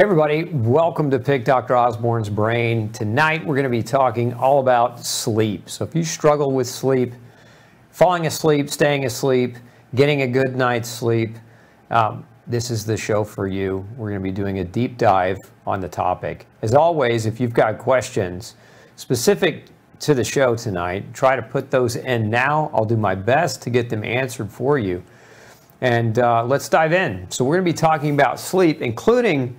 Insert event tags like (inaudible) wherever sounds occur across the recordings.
Hey everybody, welcome to Pick Dr. Osborne's Brain. Tonight we're going to be talking all about sleep. So if you struggle with sleep, falling asleep, staying asleep, getting a good night's sleep, um, this is the show for you. We're going to be doing a deep dive on the topic. As always, if you've got questions specific to the show tonight, try to put those in now. I'll do my best to get them answered for you. And uh, let's dive in. So we're going to be talking about sleep, including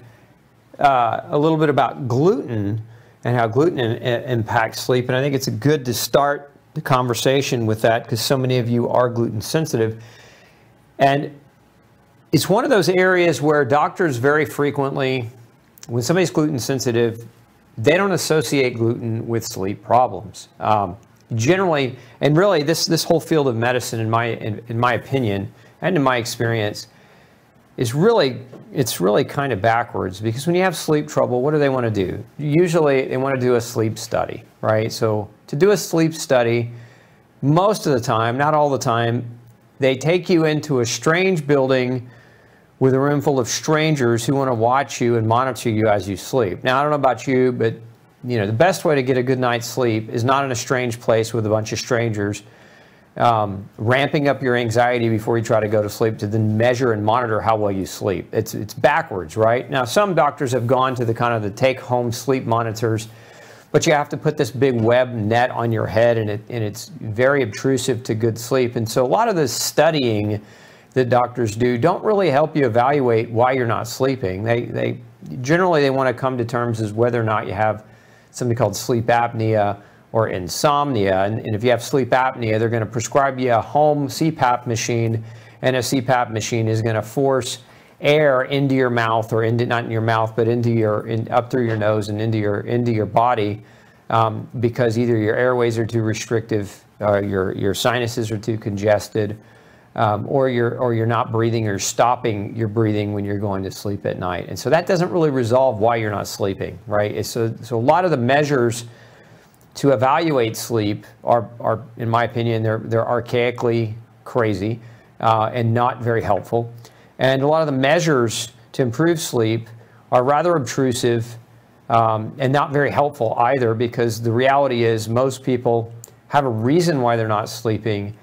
uh, a little bit about gluten and how gluten in, impacts sleep. And I think it's good to start the conversation with that because so many of you are gluten sensitive. And it's one of those areas where doctors very frequently, when somebody's gluten sensitive, they don't associate gluten with sleep problems. Um, generally, and really, this this whole field of medicine, in my in, in my opinion and in my experience, is really it's really kind of backwards because when you have sleep trouble, what do they want to do? Usually they want to do a sleep study, right? So to do a sleep study, most of the time, not all the time, they take you into a strange building with a room full of strangers who want to watch you and monitor you as you sleep. Now, I don't know about you, but you know, the best way to get a good night's sleep is not in a strange place with a bunch of strangers um, ramping up your anxiety before you try to go to sleep to then measure and monitor how well you sleep. It's, it's backwards, right? Now, some doctors have gone to the kind of the take home sleep monitors, but you have to put this big web net on your head and, it, and it's very obtrusive to good sleep. And so a lot of the studying that doctors do don't really help you evaluate why you're not sleeping. They, they generally they want to come to terms as whether or not you have something called sleep apnea or insomnia. And, and if you have sleep apnea, they're going to prescribe you a home CPAP machine, and a CPAP machine is going to force air into your mouth or into not in your mouth but into your in, up through your nose and into your into your body um, because either your airways are too restrictive or your your sinuses are too congested um, or you're or you're not breathing or stopping your breathing when you're going to sleep at night and so that doesn't really resolve why you're not sleeping right it's so, so a lot of the measures to evaluate sleep are, are in my opinion, they're, they're archaically crazy uh, and not very helpful. And a lot of the measures to improve sleep are rather obtrusive um, and not very helpful either because the reality is most people have a reason why they're not sleeping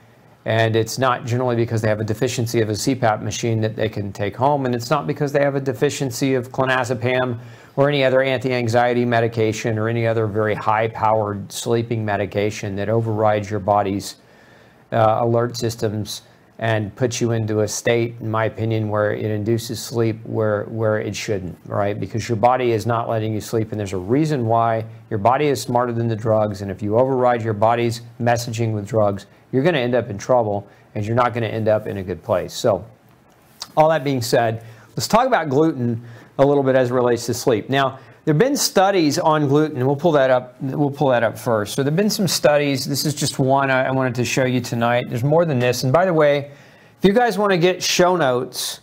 and it's not generally because they have a deficiency of a CPAP machine that they can take home and it's not because they have a deficiency of clonazepam or any other anti-anxiety medication or any other very high-powered sleeping medication that overrides your body's uh, alert systems and puts you into a state, in my opinion, where it induces sleep where, where it shouldn't, right? Because your body is not letting you sleep, and there's a reason why. Your body is smarter than the drugs, and if you override your body's messaging with drugs, you're going to end up in trouble, and you're not going to end up in a good place. So, all that being said, let's talk about gluten a little bit as it relates to sleep. Now, there have been studies on gluten. We'll pull that up. We'll pull that up first. So there have been some studies. This is just one I, I wanted to show you tonight. There's more than this. And by the way, if you guys want to get show notes,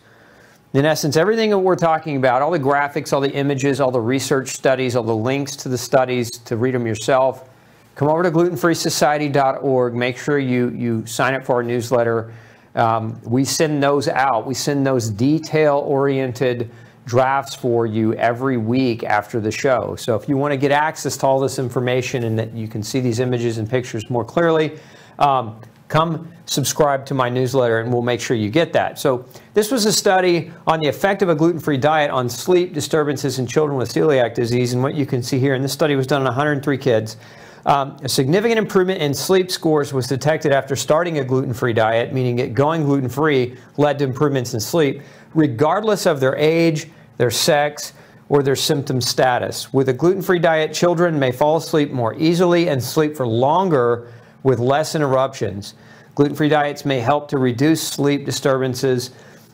in essence, everything that we're talking about, all the graphics, all the images, all the research studies, all the links to the studies to read them yourself, come over to glutenfreesociety.org. Make sure you, you sign up for our newsletter. Um, we send those out. We send those detail-oriented drafts for you every week after the show. So if you want to get access to all this information and that you can see these images and pictures more clearly, um, come subscribe to my newsletter and we'll make sure you get that. So this was a study on the effect of a gluten-free diet on sleep disturbances in children with celiac disease. And what you can see here, and this study was done on 103 kids, um, a significant improvement in sleep scores was detected after starting a gluten-free diet, meaning that going gluten-free led to improvements in sleep, regardless of their age, their sex, or their symptom status. With a gluten free diet, children may fall asleep more easily and sleep for longer with less interruptions. Gluten free diets may help to reduce sleep disturbances.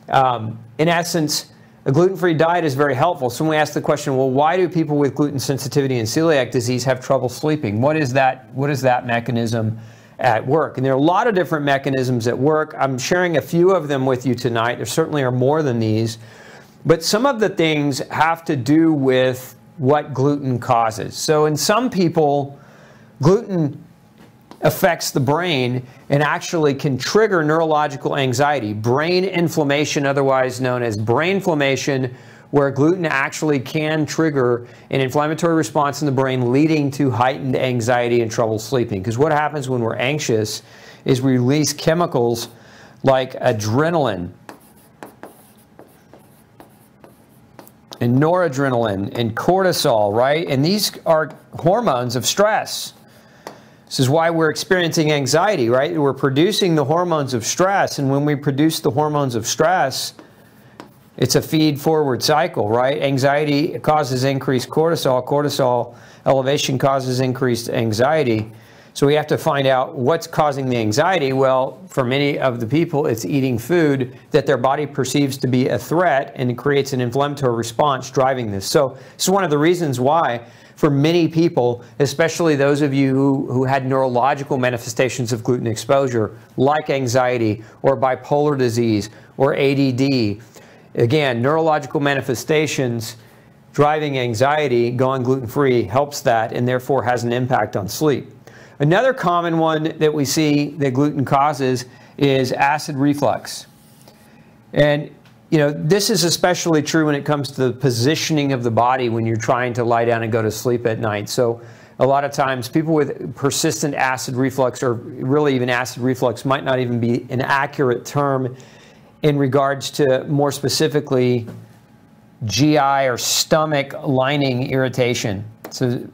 Um, in essence, a gluten free diet is very helpful. So, we ask the question, well, why do people with gluten sensitivity and celiac disease have trouble sleeping? What is that, what is that mechanism? at work. And there are a lot of different mechanisms at work. I'm sharing a few of them with you tonight. There certainly are more than these. But some of the things have to do with what gluten causes. So in some people, gluten affects the brain and actually can trigger neurological anxiety, brain inflammation, otherwise known as brain inflammation where gluten actually can trigger an inflammatory response in the brain leading to heightened anxiety and trouble sleeping. Because what happens when we're anxious is we release chemicals like adrenaline and noradrenaline and cortisol, right? And these are hormones of stress. This is why we're experiencing anxiety, right? We're producing the hormones of stress, and when we produce the hormones of stress, it's a feed forward cycle, right? Anxiety causes increased cortisol. Cortisol elevation causes increased anxiety. So we have to find out what's causing the anxiety. Well, for many of the people, it's eating food that their body perceives to be a threat and it creates an inflammatory response driving this. So is one of the reasons why for many people, especially those of you who, who had neurological manifestations of gluten exposure, like anxiety or bipolar disease or ADD, Again, neurological manifestations driving anxiety, going gluten free helps that and therefore has an impact on sleep. Another common one that we see that gluten causes is acid reflux. And you know, this is especially true when it comes to the positioning of the body when you're trying to lie down and go to sleep at night. So a lot of times people with persistent acid reflux or really even acid reflux might not even be an accurate term in regards to more specifically GI or stomach lining irritation. So,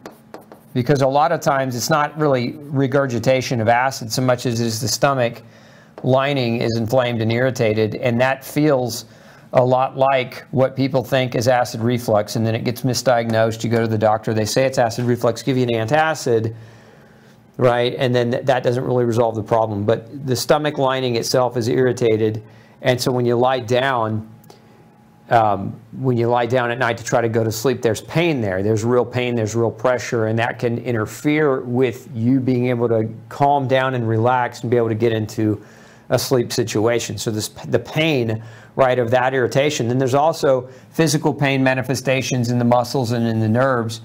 because a lot of times it's not really regurgitation of acid so much as is the stomach lining is inflamed and irritated, and that feels a lot like what people think is acid reflux, and then it gets misdiagnosed. You go to the doctor, they say it's acid reflux, give you an antacid, right? And then that doesn't really resolve the problem. But the stomach lining itself is irritated and so when you lie down, um, when you lie down at night to try to go to sleep, there's pain there. There's real pain, there's real pressure, and that can interfere with you being able to calm down and relax and be able to get into a sleep situation. So this the pain, right, of that irritation. Then there's also physical pain manifestations in the muscles and in the nerves,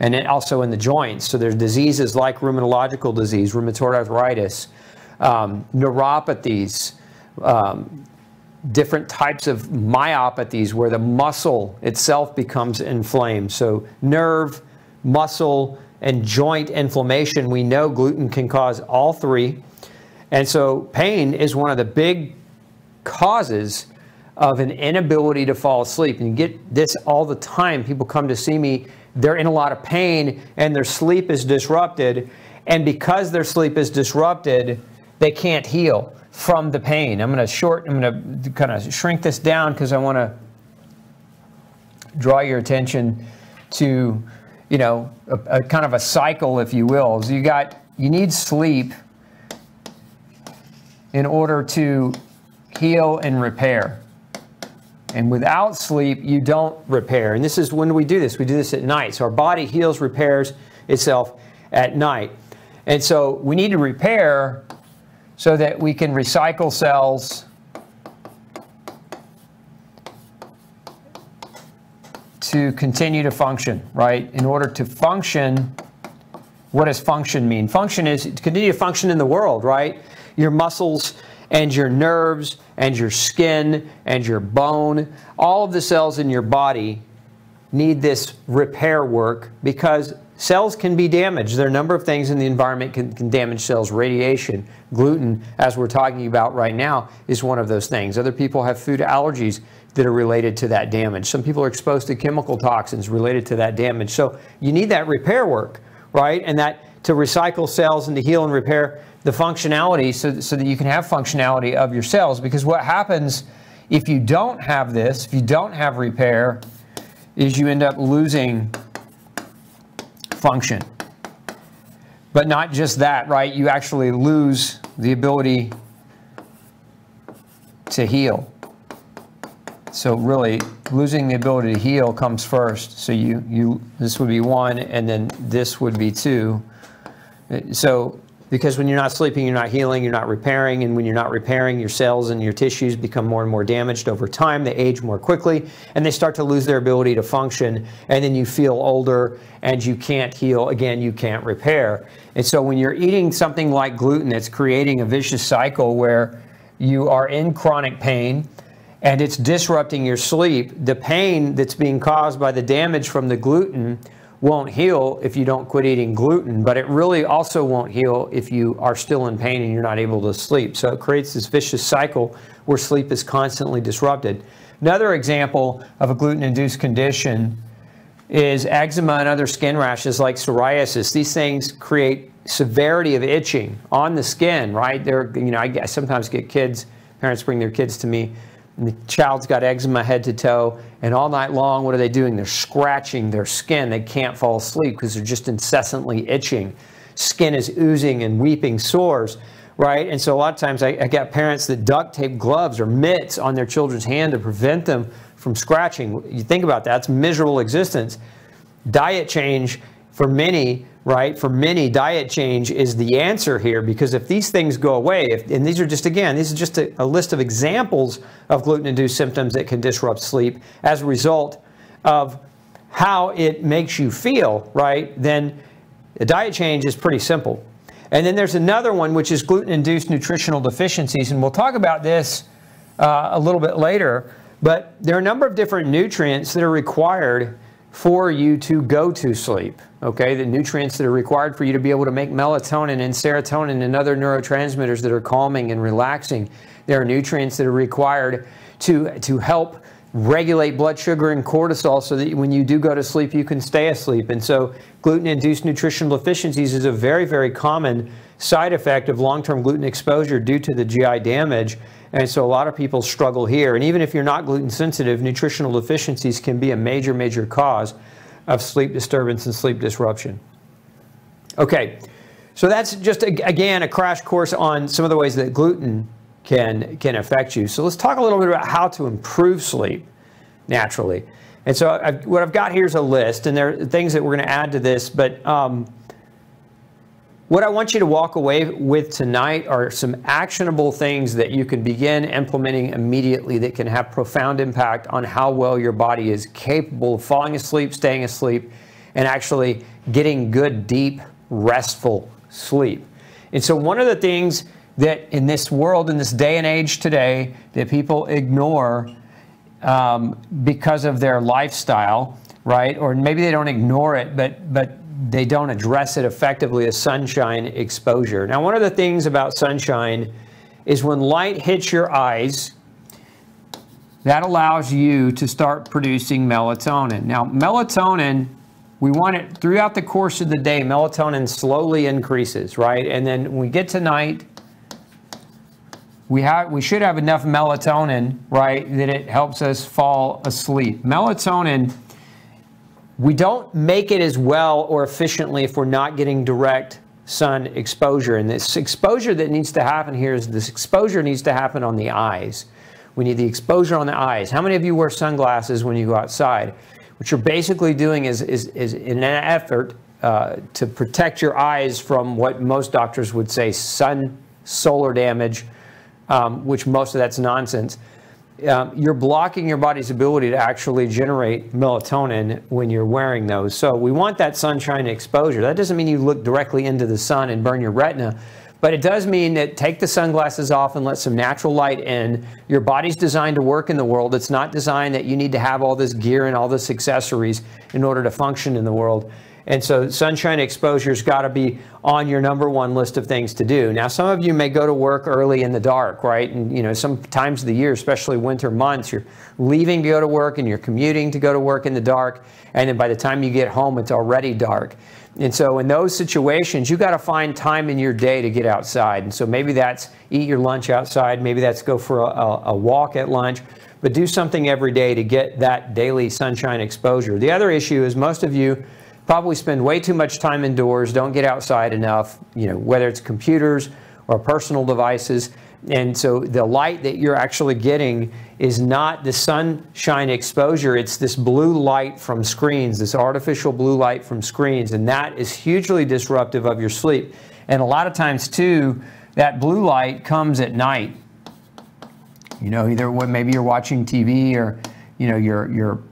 and also in the joints. So there's diseases like rheumatological disease, rheumatoid arthritis, um, neuropathies. Um, different types of myopathies where the muscle itself becomes inflamed. So, nerve, muscle, and joint inflammation, we know gluten can cause all three. And so, pain is one of the big causes of an inability to fall asleep. And you get this all the time. People come to see me, they're in a lot of pain, and their sleep is disrupted. And because their sleep is disrupted, they can't heal from the pain. I'm going to short, I'm going to kind of shrink this down because I want to draw your attention to, you know, a, a, kind of a cycle, if you will. So you got, you need sleep in order to heal and repair. And without sleep, you don't repair. And this is when we do this. We do this at night. So our body heals, repairs itself at night. And so we need to repair so that we can recycle cells to continue to function, right? In order to function, what does function mean? Function is to continue to function in the world, right? Your muscles and your nerves and your skin and your bone, all of the cells in your body need this repair work because Cells can be damaged. There are a number of things in the environment can, can damage cells. Radiation, gluten, as we're talking about right now, is one of those things. Other people have food allergies that are related to that damage. Some people are exposed to chemical toxins related to that damage. So you need that repair work, right? And that to recycle cells and to heal and repair the functionality so, so that you can have functionality of your cells. Because what happens if you don't have this, if you don't have repair, is you end up losing function. But not just that, right? You actually lose the ability to heal. So really, losing the ability to heal comes first. So you, you this would be one, and then this would be two. So because when you're not sleeping, you're not healing, you're not repairing, and when you're not repairing, your cells and your tissues become more and more damaged over time. They age more quickly, and they start to lose their ability to function, and then you feel older and you can't heal. Again, you can't repair. And so when you're eating something like gluten, it's creating a vicious cycle where you are in chronic pain and it's disrupting your sleep, the pain that's being caused by the damage from the gluten won't heal if you don't quit eating gluten, but it really also won't heal if you are still in pain and you're not able to sleep. So it creates this vicious cycle where sleep is constantly disrupted. Another example of a gluten induced condition is eczema and other skin rashes like psoriasis. These things create severity of itching on the skin, right? There, you know, I, I sometimes get kids, parents bring their kids to me and the child's got eczema head to toe, and all night long, what are they doing? They're scratching their skin. They can't fall asleep because they're just incessantly itching. Skin is oozing and weeping sores, right? And so a lot of times I, I got parents that duct tape gloves or mitts on their children's hand to prevent them from scratching. You think about that, it's miserable existence. Diet change for many right? For many, diet change is the answer here because if these things go away, if, and these are just, again, this is just a, a list of examples of gluten induced symptoms that can disrupt sleep as a result of how it makes you feel, right? Then a diet change is pretty simple. And then there's another one, which is gluten induced nutritional deficiencies. And we'll talk about this uh, a little bit later. But there are a number of different nutrients that are required for you to go to sleep. Okay, the nutrients that are required for you to be able to make melatonin and serotonin and other neurotransmitters that are calming and relaxing. There are nutrients that are required to, to help regulate blood sugar and cortisol so that when you do go to sleep, you can stay asleep. And so, gluten induced nutritional deficiencies is a very, very common side effect of long term gluten exposure due to the GI damage. And so a lot of people struggle here. And even if you're not gluten sensitive, nutritional deficiencies can be a major, major cause of sleep disturbance and sleep disruption. Okay, so that's just, again, a crash course on some of the ways that gluten can, can affect you. So let's talk a little bit about how to improve sleep naturally. And so I've, what I've got here is a list, and there are things that we're going to add to this, but um, what I want you to walk away with tonight are some actionable things that you can begin implementing immediately that can have profound impact on how well your body is capable of falling asleep, staying asleep, and actually getting good, deep, restful sleep. And so, one of the things that in this world, in this day and age today, that people ignore um, because of their lifestyle, right? Or maybe they don't ignore it, but but they don't address it effectively as sunshine exposure. Now, one of the things about sunshine is when light hits your eyes, that allows you to start producing melatonin. Now, melatonin, we want it throughout the course of the day, melatonin slowly increases, right? And then when we get to night, we have we should have enough melatonin, right, that it helps us fall asleep. Melatonin we don't make it as well or efficiently if we're not getting direct sun exposure. And this exposure that needs to happen here is this exposure needs to happen on the eyes. We need the exposure on the eyes. How many of you wear sunglasses when you go outside? What you're basically doing is, is, is in an effort uh, to protect your eyes from what most doctors would say sun solar damage, um, which most of that's nonsense um, you're blocking your body's ability to actually generate melatonin when you're wearing those. So we want that sunshine exposure. That doesn't mean you look directly into the sun and burn your retina, but it does mean that take the sunglasses off and let some natural light in. Your body's designed to work in the world. It's not designed that you need to have all this gear and all this accessories in order to function in the world. And so sunshine exposure's got to be on your number one list of things to do. Now, some of you may go to work early in the dark, right? And, you know, some times of the year, especially winter months, you're leaving to go to work and you're commuting to go to work in the dark. And then by the time you get home, it's already dark. And so in those situations, you got to find time in your day to get outside. And so maybe that's eat your lunch outside. Maybe that's go for a, a walk at lunch but do something every day to get that daily sunshine exposure. The other issue is most of you probably spend way too much time indoors, don't get outside enough, you know, whether it's computers or personal devices. And so the light that you're actually getting is not the sunshine exposure, it's this blue light from screens, this artificial blue light from screens. And that is hugely disruptive of your sleep. And a lot of times, too, that blue light comes at night. You know, either when maybe you're watching TV or, you know, you're, you're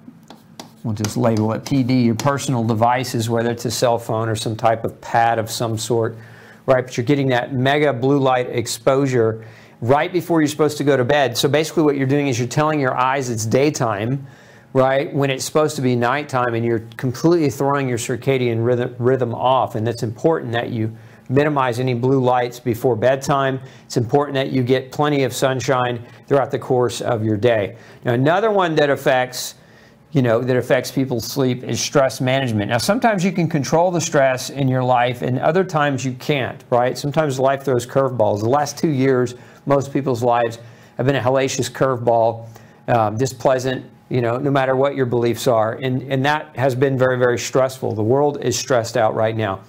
we'll just label it PD, your personal devices, whether it's a cell phone or some type of pad of some sort, right? But you're getting that mega blue light exposure right before you're supposed to go to bed. So basically, what you're doing is you're telling your eyes it's daytime, right, when it's supposed to be nighttime, and you're completely throwing your circadian rhythm, rhythm off. And it's important that you minimize any blue lights before bedtime. It's important that you get plenty of sunshine throughout the course of your day. Now, another one that affects you know, that affects people's sleep is stress management. Now, sometimes you can control the stress in your life, and other times you can't, right? Sometimes life throws curveballs. The last two years, most people's lives have been a hellacious curveball, um, displeasant, you know, no matter what your beliefs are. And, and that has been very, very stressful. The world is stressed out right now.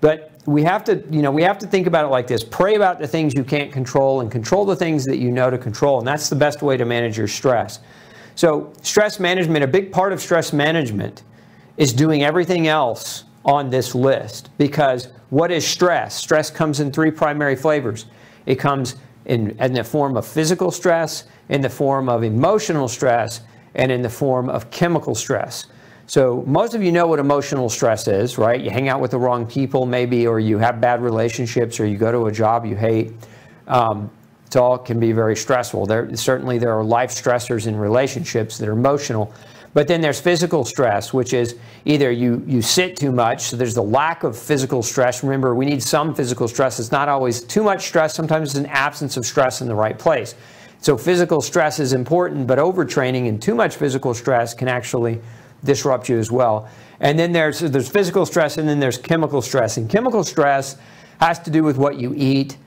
But we have to, you know, we have to think about it like this. Pray about the things you can't control and control the things that you know to control. And that's the best way to manage your stress. So, stress management, a big part of stress management is doing everything else on this list because what is stress? Stress comes in three primary flavors. It comes in, in the form of physical stress, in the form of emotional stress, and in the form of chemical stress. So, most of you know what emotional stress is, right? You hang out with the wrong people, maybe, or you have bad relationships, or you go to a job you hate. Um, it all can be very stressful. There certainly there are life stressors in relationships that are emotional, but then there's physical stress, which is either you you sit too much, so there's the lack of physical stress. Remember, we need some physical stress. It's not always too much stress. Sometimes it's an absence of stress in the right place. So physical stress is important, but overtraining and too much physical stress can actually disrupt you as well. And then there's there's physical stress, and then there's chemical stress. And chemical stress has to do with what you eat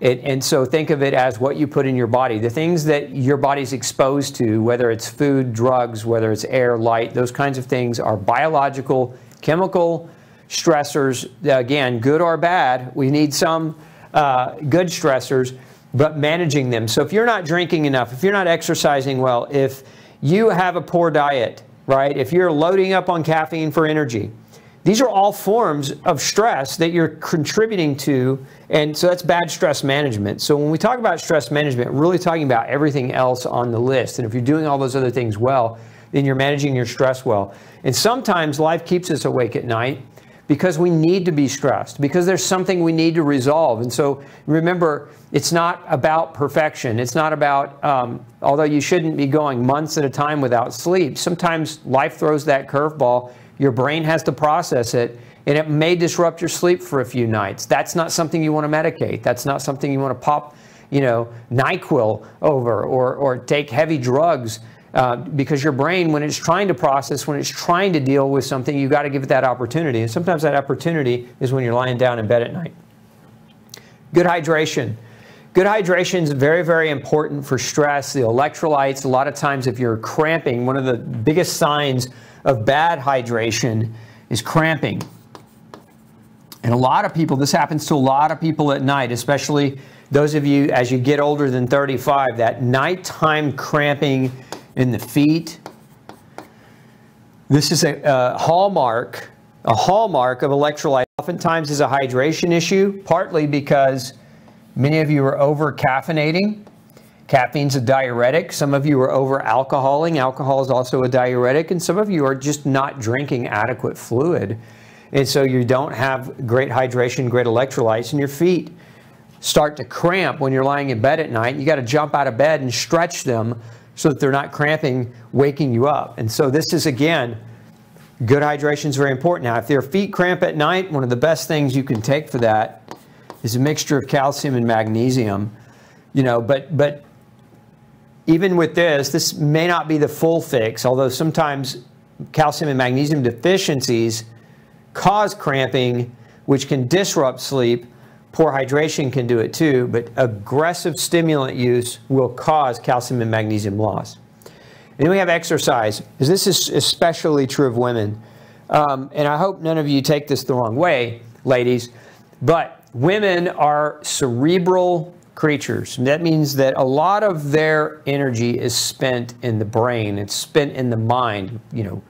and so think of it as what you put in your body. The things that your body's exposed to, whether it's food, drugs, whether it's air, light, those kinds of things are biological, chemical stressors. Again, good or bad, we need some uh, good stressors, but managing them. So if you're not drinking enough, if you're not exercising well, if you have a poor diet, right, if you're loading up on caffeine for energy, these are all forms of stress that you're contributing to, and so that's bad stress management. So when we talk about stress management, we're really talking about everything else on the list. And if you're doing all those other things well, then you're managing your stress well. And sometimes life keeps us awake at night because we need to be stressed, because there's something we need to resolve. And so remember, it's not about perfection. It's not about, um, although you shouldn't be going months at a time without sleep, sometimes life throws that curveball your brain has to process it, and it may disrupt your sleep for a few nights. That's not something you want to medicate. That's not something you want to pop, you know, NyQuil over or, or take heavy drugs. Uh, because your brain, when it's trying to process, when it's trying to deal with something, you've got to give it that opportunity. And sometimes that opportunity is when you're lying down in bed at night. Good hydration. Good hydration is very, very important for stress. The electrolytes, a lot of times, if you're cramping, one of the biggest signs of bad hydration is cramping. And a lot of people, this happens to a lot of people at night, especially those of you as you get older than 35, that nighttime cramping in the feet. This is a, a hallmark, a hallmark of electrolyte. Oftentimes is a hydration issue, partly because many of you are over caffeinating Caffeine's a diuretic. Some of you are over alcoholing. Alcohol is also a diuretic. And some of you are just not drinking adequate fluid. And so you don't have great hydration, great electrolytes, and your feet start to cramp when you're lying in bed at night. You got to jump out of bed and stretch them so that they're not cramping, waking you up. And so this is, again, good hydration is very important. Now, if your feet cramp at night, one of the best things you can take for that is a mixture of calcium and magnesium. You know, but but even with this, this may not be the full fix, although sometimes calcium and magnesium deficiencies cause cramping, which can disrupt sleep. Poor hydration can do it too, but aggressive stimulant use will cause calcium and magnesium loss. And then we have exercise, this is especially true of women. Um, and I hope none of you take this the wrong way, ladies, but women are cerebral creatures. That means that a lot of their energy is spent in the brain, it's spent in the mind, you know,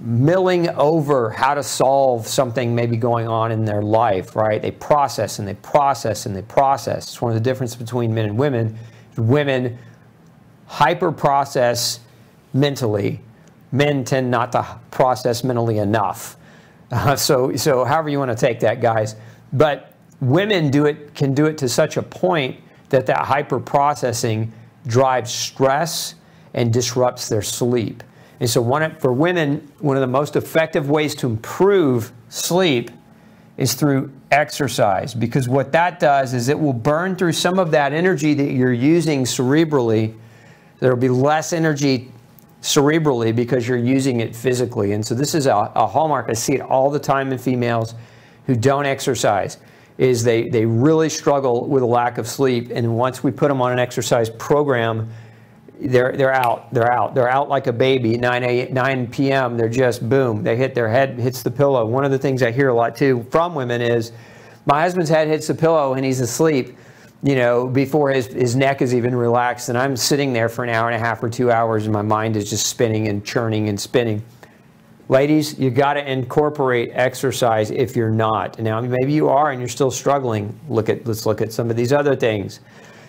milling over how to solve something maybe going on in their life, right? They process and they process and they process. It's one of the differences between men and women. Women hyper process mentally. Men tend not to process mentally enough. Uh, (laughs) so, so however you want to take that, guys. But women do it can do it to such a point that that hyper processing drives stress and disrupts their sleep. And so, one, for women, one of the most effective ways to improve sleep is through exercise because what that does is it will burn through some of that energy that you're using cerebrally. There will be less energy cerebrally because you're using it physically. And so, this is a, a hallmark. I see it all the time in females who don't exercise is they, they really struggle with a lack of sleep. And once we put them on an exercise program, they're, they're out. They're out. They're out like a baby. 9, 8, 9 p.m., they're just boom. They hit their head, hits the pillow. One of the things I hear a lot too from women is my husband's head hits the pillow and he's asleep, you know, before his, his neck is even relaxed. And I'm sitting there for an hour and a half or two hours and my mind is just spinning and churning and spinning. Ladies, you got to incorporate exercise if you're not. Now, maybe you are and you're still struggling. Look at, let's look at some of these other things.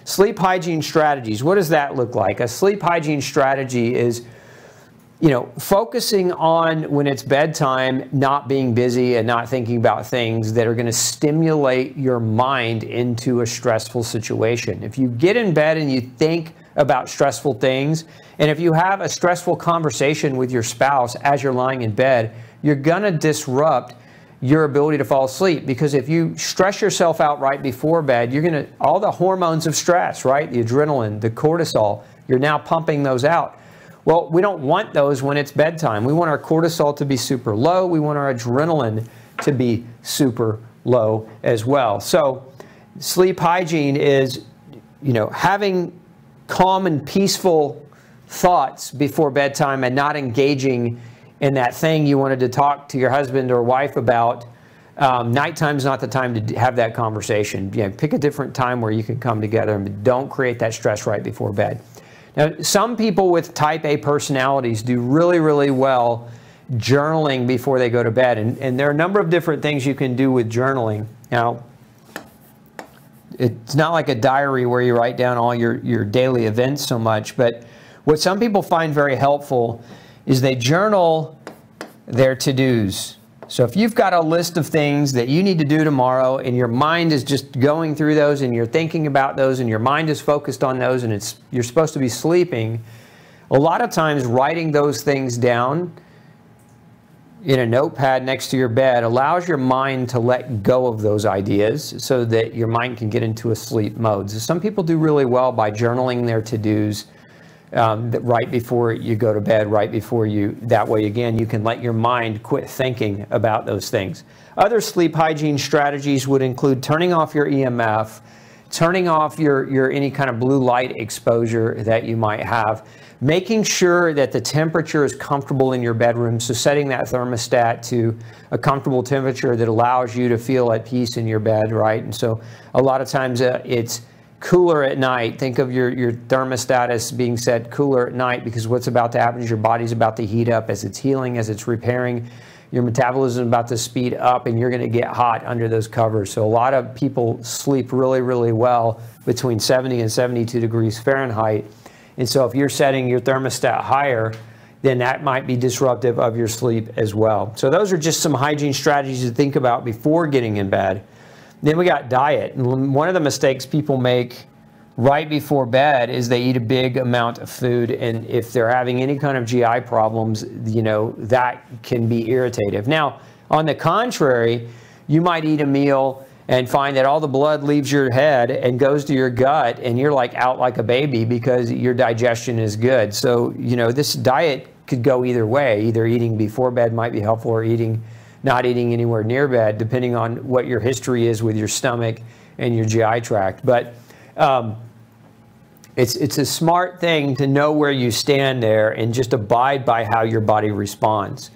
Sleep hygiene strategies. What does that look like? A sleep hygiene strategy is you know, focusing on when it's bedtime, not being busy and not thinking about things that are going to stimulate your mind into a stressful situation. If you get in bed and you think about stressful things, and if you have a stressful conversation with your spouse as you're lying in bed, you're going to disrupt your ability to fall asleep because if you stress yourself out right before bed, you're going to, all the hormones of stress, right? The adrenaline, the cortisol, you're now pumping those out. Well, we don't want those when it's bedtime. We want our cortisol to be super low. We want our adrenaline to be super low as well. So, sleep hygiene is, you know, having calm and peaceful thoughts before bedtime and not engaging in that thing you wanted to talk to your husband or wife about, um, is not the time to have that conversation. You know, pick a different time where you can come together and don't create that stress right before bed. Now, some people with type A personalities do really, really well journaling before they go to bed. And, and there are a number of different things you can do with journaling. Now, it's not like a diary where you write down all your, your daily events so much, but what some people find very helpful is they journal their to-dos. So if you've got a list of things that you need to do tomorrow and your mind is just going through those and you're thinking about those and your mind is focused on those and it's you're supposed to be sleeping, a lot of times writing those things down in a notepad next to your bed allows your mind to let go of those ideas so that your mind can get into a sleep mode. So some people do really well by journaling their to-dos um, right before you go to bed, right before you, that way again, you can let your mind quit thinking about those things. Other sleep hygiene strategies would include turning off your EMF, turning off your, your any kind of blue light exposure that you might have, making sure that the temperature is comfortable in your bedroom, so setting that thermostat to a comfortable temperature that allows you to feel at peace in your bed, right? And so a lot of times uh, it's cooler at night. Think of your, your thermostat as being set cooler at night because what's about to happen is your body's about to heat up as it's healing, as it's repairing. Your metabolism is about to speed up and you're going to get hot under those covers. So a lot of people sleep really, really well between 70 and 72 degrees Fahrenheit. And so if you're setting your thermostat higher, then that might be disruptive of your sleep as well. So those are just some hygiene strategies to think about before getting in bed. Then we got diet. And one of the mistakes people make right before bed is they eat a big amount of food. And if they're having any kind of GI problems, you know, that can be irritative. Now, on the contrary, you might eat a meal and find that all the blood leaves your head and goes to your gut and you're like out like a baby because your digestion is good. So, you know, this diet could go either way. Either eating before bed might be helpful or eating not eating anywhere near bed, depending on what your history is with your stomach and your GI tract. But um, it's, it's a smart thing to know where you stand there and just abide by how your body responds.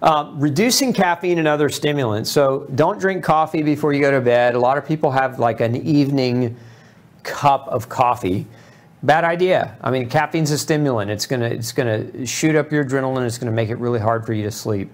Um, reducing caffeine and other stimulants. So don't drink coffee before you go to bed. A lot of people have like an evening cup of coffee. Bad idea. I mean, caffeine's a stimulant. It's gonna it's gonna shoot up your adrenaline. It's gonna make it really hard for you to sleep.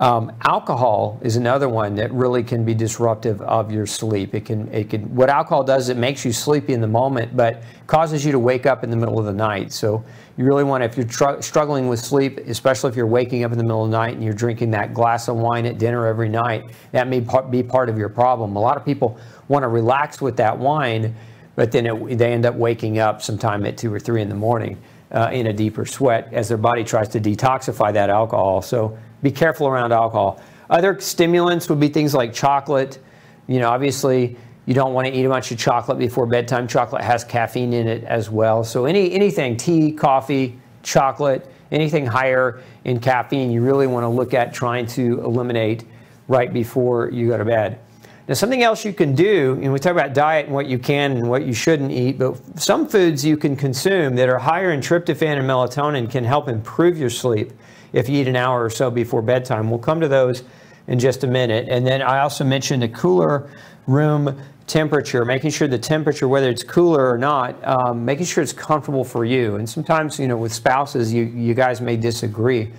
Um, alcohol is another one that really can be disruptive of your sleep. It can, it can, what alcohol does, it makes you sleepy in the moment, but causes you to wake up in the middle of the night. So you really want to, if you're tr- struggling with sleep, especially if you're waking up in the middle of the night and you're drinking that glass of wine at dinner every night, that may be part of your problem. A lot of people want to relax with that wine, but then it, they end up waking up sometime at two or three in the morning uh, in a deeper sweat as their body tries to detoxify that alcohol. So be careful around alcohol. Other stimulants would be things like chocolate. You know, obviously you don't want to eat a bunch of chocolate before bedtime. Chocolate has caffeine in it as well. So any anything, tea, coffee, chocolate, anything higher in caffeine, you really want to look at trying to eliminate right before you go to bed. Now, something else you can do, and we talk about diet and what you can and what you shouldn't eat, but some foods you can consume that are higher in tryptophan and melatonin can help improve your sleep if you eat an hour or so before bedtime. We'll come to those in just a minute. And then I also mentioned the cooler room temperature, making sure the temperature, whether it's cooler or not, um, making sure it's comfortable for you. And sometimes, you know, with spouses, you, you guys may disagree.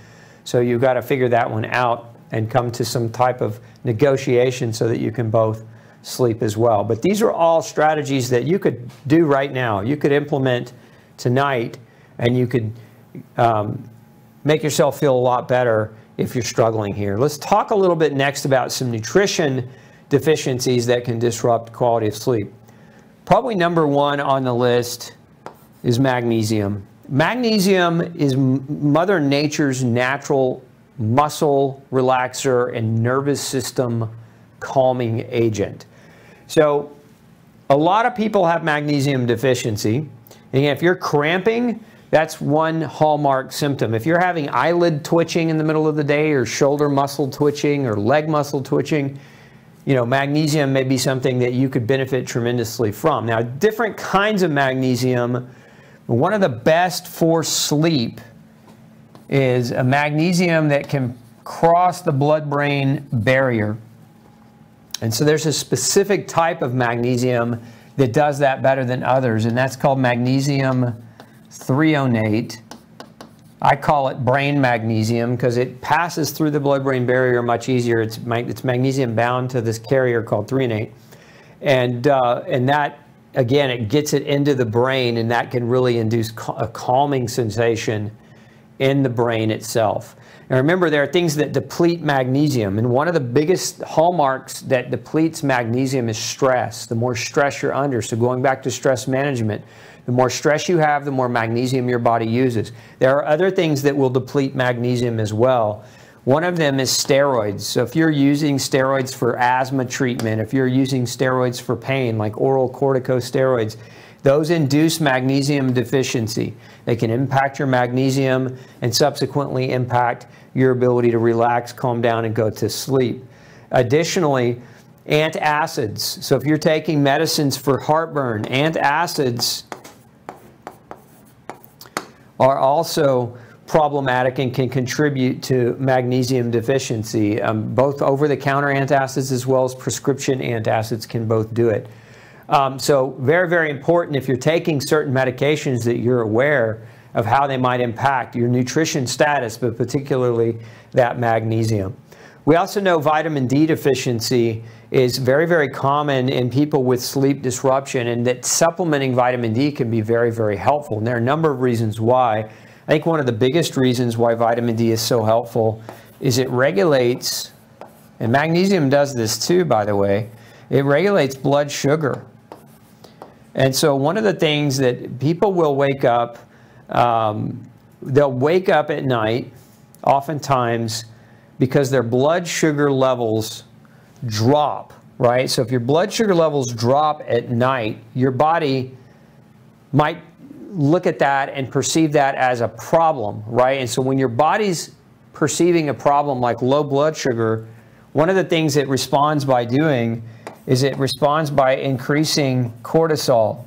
So you've got to figure that one out and come to some type of negotiation so that you can both sleep as well. But these are all strategies that you could do right now. You could implement tonight and you could um, make yourself feel a lot better if you're struggling here. Let's talk a little bit next about some nutrition deficiencies that can disrupt quality of sleep. Probably number one on the list is magnesium. Magnesium is Mother Nature's natural muscle relaxer and nervous system calming agent. So a lot of people have magnesium deficiency. And if you're cramping, that's one hallmark symptom. If you're having eyelid twitching in the middle of the day or shoulder muscle twitching or leg muscle twitching, you know, magnesium may be something that you could benefit tremendously from. Now, different kinds of magnesium, one of the best for sleep is a magnesium that can cross the blood-brain barrier. And so there's a specific type of magnesium that does that better than others, and that's called magnesium threonate. I call it brain magnesium because it passes through the blood-brain barrier much easier. It's, it's magnesium bound to this carrier called threonate. And, uh, and that, again, it gets it into the brain, and that can really induce a calming sensation in the brain itself. And remember, there are things that deplete magnesium, and one of the biggest hallmarks that depletes magnesium is stress. The more stress you're under, so going back to stress management, the more stress you have, the more magnesium your body uses. There are other things that will deplete magnesium as well. One of them is steroids. So if you're using steroids for asthma treatment, if you're using steroids for pain, like oral corticosteroids, those induce magnesium deficiency. They can impact your magnesium and subsequently impact your ability to relax, calm down, and go to sleep. Additionally, antacids. So if you're taking medicines for heartburn, antacids are also problematic and can contribute to magnesium deficiency. Um, both over-the-counter antacids as well as prescription antacids can both do it. Um, so very, very important if you're taking certain medications that you're aware of how they might impact your nutrition status, but particularly that magnesium. We also know vitamin D deficiency is very, very common in people with sleep disruption and that supplementing vitamin D can be very, very helpful. And there are a number of reasons why. I think one of the biggest reasons why vitamin D is so helpful is it regulates, and magnesium does this too, by the way, it regulates blood sugar. And so one of the things that people will wake up, um, they'll wake up at night, oftentimes, because their blood sugar levels drop, right? So if your blood sugar levels drop at night, your body might look at that and perceive that as a problem, right? And so when your body's perceiving a problem like low blood sugar, one of the things it responds by doing is it responds by increasing cortisol.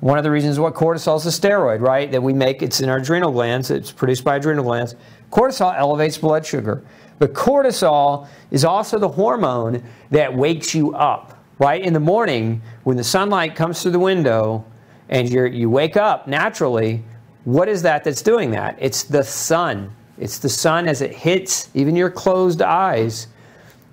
One of the reasons what cortisol is a steroid, right? That we make, it's in our adrenal glands, it's produced by adrenal glands. Cortisol elevates blood sugar. But cortisol is also the hormone that wakes you up, right? In the morning, when the sunlight comes through the window and you you wake up naturally, what is that that's doing that? It's the sun. It's the sun as it hits even your closed eyes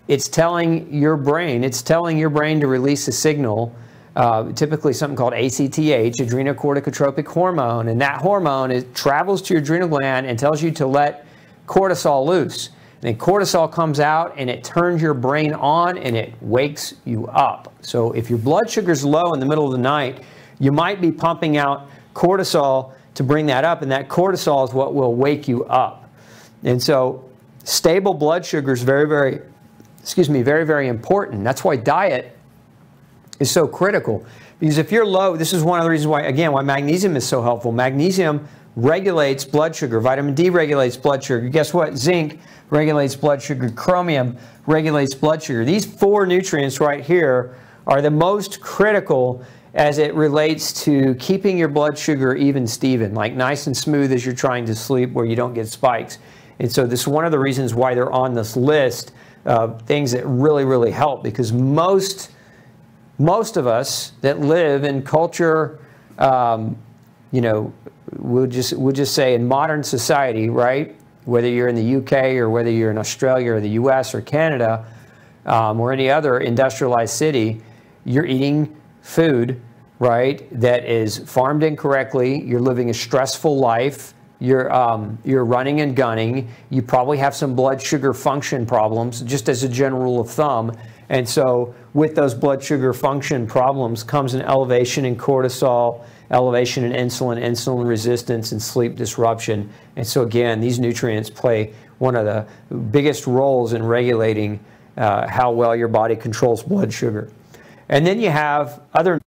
it's telling your brain, it's telling your brain to release a signal, uh, typically something called ACTH, adrenocorticotropic hormone, and that hormone it travels to your adrenal gland and tells you to let cortisol loose. And cortisol comes out and it turns your brain on and it wakes you up. So if your blood sugar is low in the middle of the night, you might be pumping out cortisol to bring that up, and that cortisol is what will wake you up. And so stable blood sugar is very, very, excuse me, very, very important. That's why diet is so critical. Because if you're low, this is one of the reasons why, again, why magnesium is so helpful. Magnesium regulates blood sugar. Vitamin D regulates blood sugar. Guess what? Zinc regulates blood sugar. Chromium regulates blood sugar. These four nutrients right here are the most critical as it relates to keeping your blood sugar even Steven, like nice and smooth as you're trying to sleep where you don't get spikes. And so this is one of the reasons why they're on this list of things that really, really help because most most of us that live in culture, um, you know, we'll just we'll just say in modern society, right? Whether you're in the UK or whether you're in Australia or the US or Canada um, or any other industrialized city, you're eating food, right? That is farmed incorrectly. You're living a stressful life. You're um, you're running and gunning. You probably have some blood sugar function problems, just as a general rule of thumb and so with those blood sugar function problems comes an elevation in cortisol, elevation in insulin, insulin resistance, and sleep disruption. And so again, these nutrients play one of the biggest roles in regulating uh, how well your body controls blood sugar. And then you have other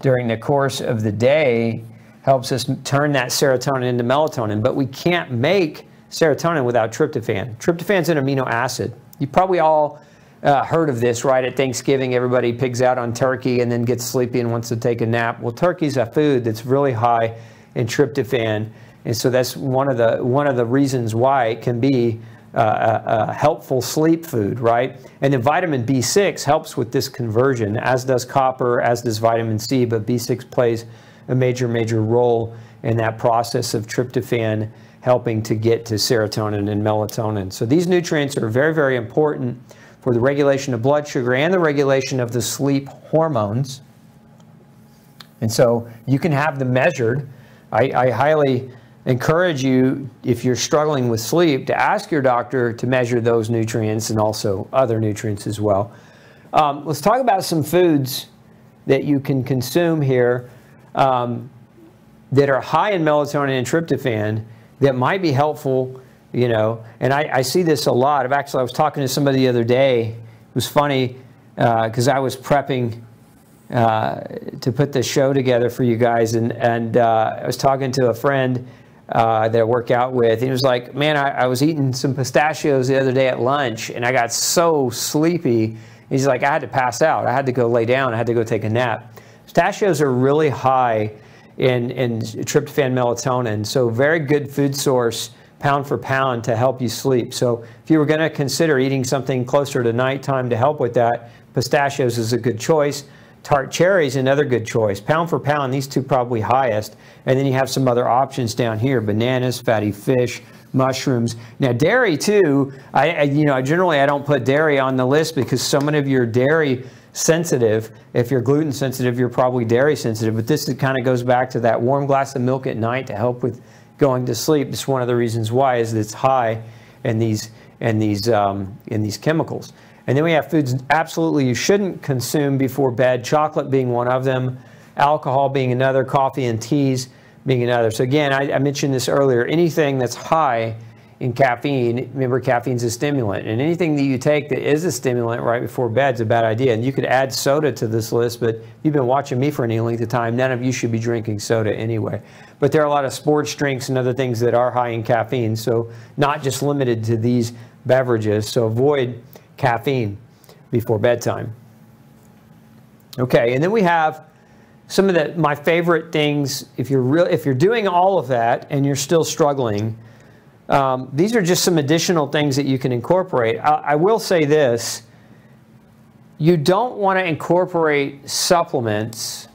during the course of the day helps us turn that serotonin into melatonin, but we can't make serotonin without tryptophan. Tryptophan is an amino acid. You probably all uh, heard of this, right? At Thanksgiving, everybody pigs out on turkey and then gets sleepy and wants to take a nap. Well, turkey's a food that's really high in tryptophan, and so that's one of the one of the reasons why it can be uh, a, a, helpful sleep food, right? And then vitamin B6 helps with this conversion, as does copper, as does vitamin C, but B6 plays a major, major role in that process of tryptophan helping to get to serotonin and melatonin. So these nutrients are very, very important for the regulation of blood sugar and the regulation of the sleep hormones. And so you can have them measured. I, I highly encourage you, if you're struggling with sleep, to ask your doctor to measure those nutrients and also other nutrients as well. Um, let's talk about some foods that you can consume here um, that are high in melatonin and tryptophan that might be helpful you know, and I, I, see this a lot. I've actually, I was talking to somebody the other day. It was funny because uh, I was prepping uh, to put the show together for you guys, and, and uh, I was talking to a friend uh, that I work out with. And He was like, man, I, I, was eating some pistachios the other day at lunch, and I got so sleepy. He's like, I had to pass out. I had to go lay down. I had to go take a nap. Pistachios are really high in, in tryptophan melatonin, so very good food source pound for pound to help you sleep. So if you were going to consider eating something closer to nighttime to help with that, pistachios is a good choice. Tart cherries, another good choice. Pound for pound, these two probably highest. And then you have some other options down here: bananas, fatty fish, mushrooms. Now dairy too. I, I you know generally I don't put dairy on the list because so many of you are dairy sensitive. If you're gluten sensitive, you're probably dairy sensitive. But this kind of goes back to that warm glass of milk at night to help with going to sleep. It's one of the reasons why is that it's high in these in these um, in these chemicals. And then we have foods absolutely you shouldn't consume before bed. Chocolate being one of them, alcohol being another, coffee and teas being another. So again, I, I mentioned this earlier. Anything that's high in caffeine. Remember, caffeine's a stimulant, and anything that you take that is a stimulant right before bed is a bad idea. And you could add soda to this list, but you've been watching me for any length of time. None of you should be drinking soda anyway. But there are a lot of sports drinks and other things that are high in caffeine, so not just limited to these beverages. So avoid caffeine before bedtime. Okay, and then we have some of the my favorite things. If you're real, if you're doing all of that and you're still struggling um, these are just some additional things that you can incorporate. I, I will say this you don't want to incorporate supplements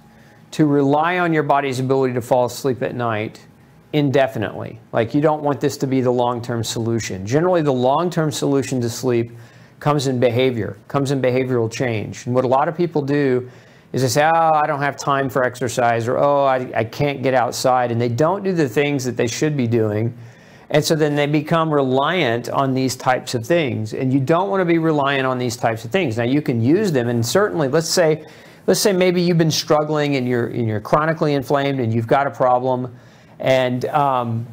to rely on your body's ability to fall asleep at night indefinitely. Like you don't want this to be the long-term solution. Generally, the long-term solution to sleep comes in behavior, comes in behavioral change. And what a lot of people do is they say, oh, I don't have time for exercise, or oh, I, I can't get outside. And they don't do the things that they should be doing And so then they become reliant on these types of things. And you don't want to be reliant on these types of things. Now you can use them. And certainly let's say let's say maybe you've been struggling and you're and you're chronically inflamed and you've got a problem. And um,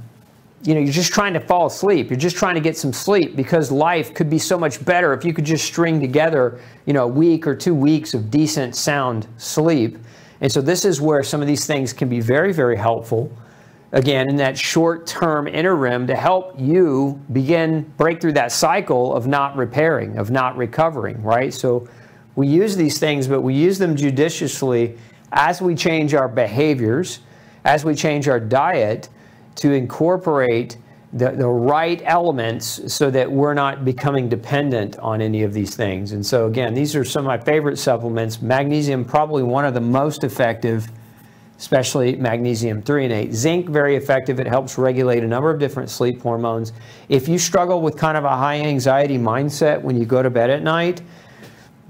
you know you're just trying to fall asleep. You're just trying to get some sleep because life could be so much better if you could just string together you know a week or two weeks of decent sound sleep. And so this is where some of these things can be very very helpful again in that short term interim to help you begin break through that cycle of not repairing of not recovering right so we use these things but we use them judiciously as we change our behaviors as we change our diet to incorporate the, the right elements so that we're not becoming dependent on any of these things. And so, again, these are some of my favorite supplements. Magnesium, probably one of the most effective, especially magnesium threonate. Zinc, very effective. It helps regulate a number of different sleep hormones. If you struggle with kind of a high anxiety mindset when you go to bed at night,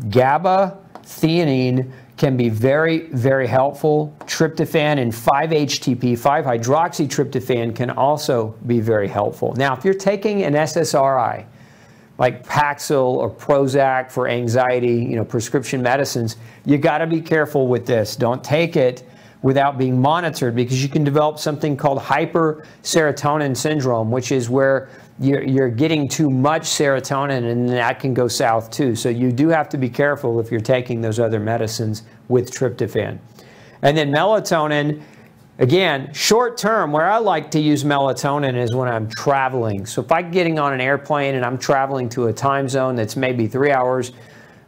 GABA, theanine, can be very, very helpful. Tryptophan and 5-HTP, 5-hydroxytryptophan can also be very helpful. Now, if you're taking an SSRI, like Paxil or Prozac for anxiety, you know, prescription medicines, you got to be careful with this. Don't take it without being monitored because you can develop something called hyperserotonin syndrome, which is where you're, you're getting too much serotonin and that can go south too. So you do have to be careful if you're taking those other medicines with tryptophan. And then melatonin, again, short term, where I like to use melatonin is when I'm traveling. So if I'm getting on an airplane and I'm traveling to a time zone that's maybe three hours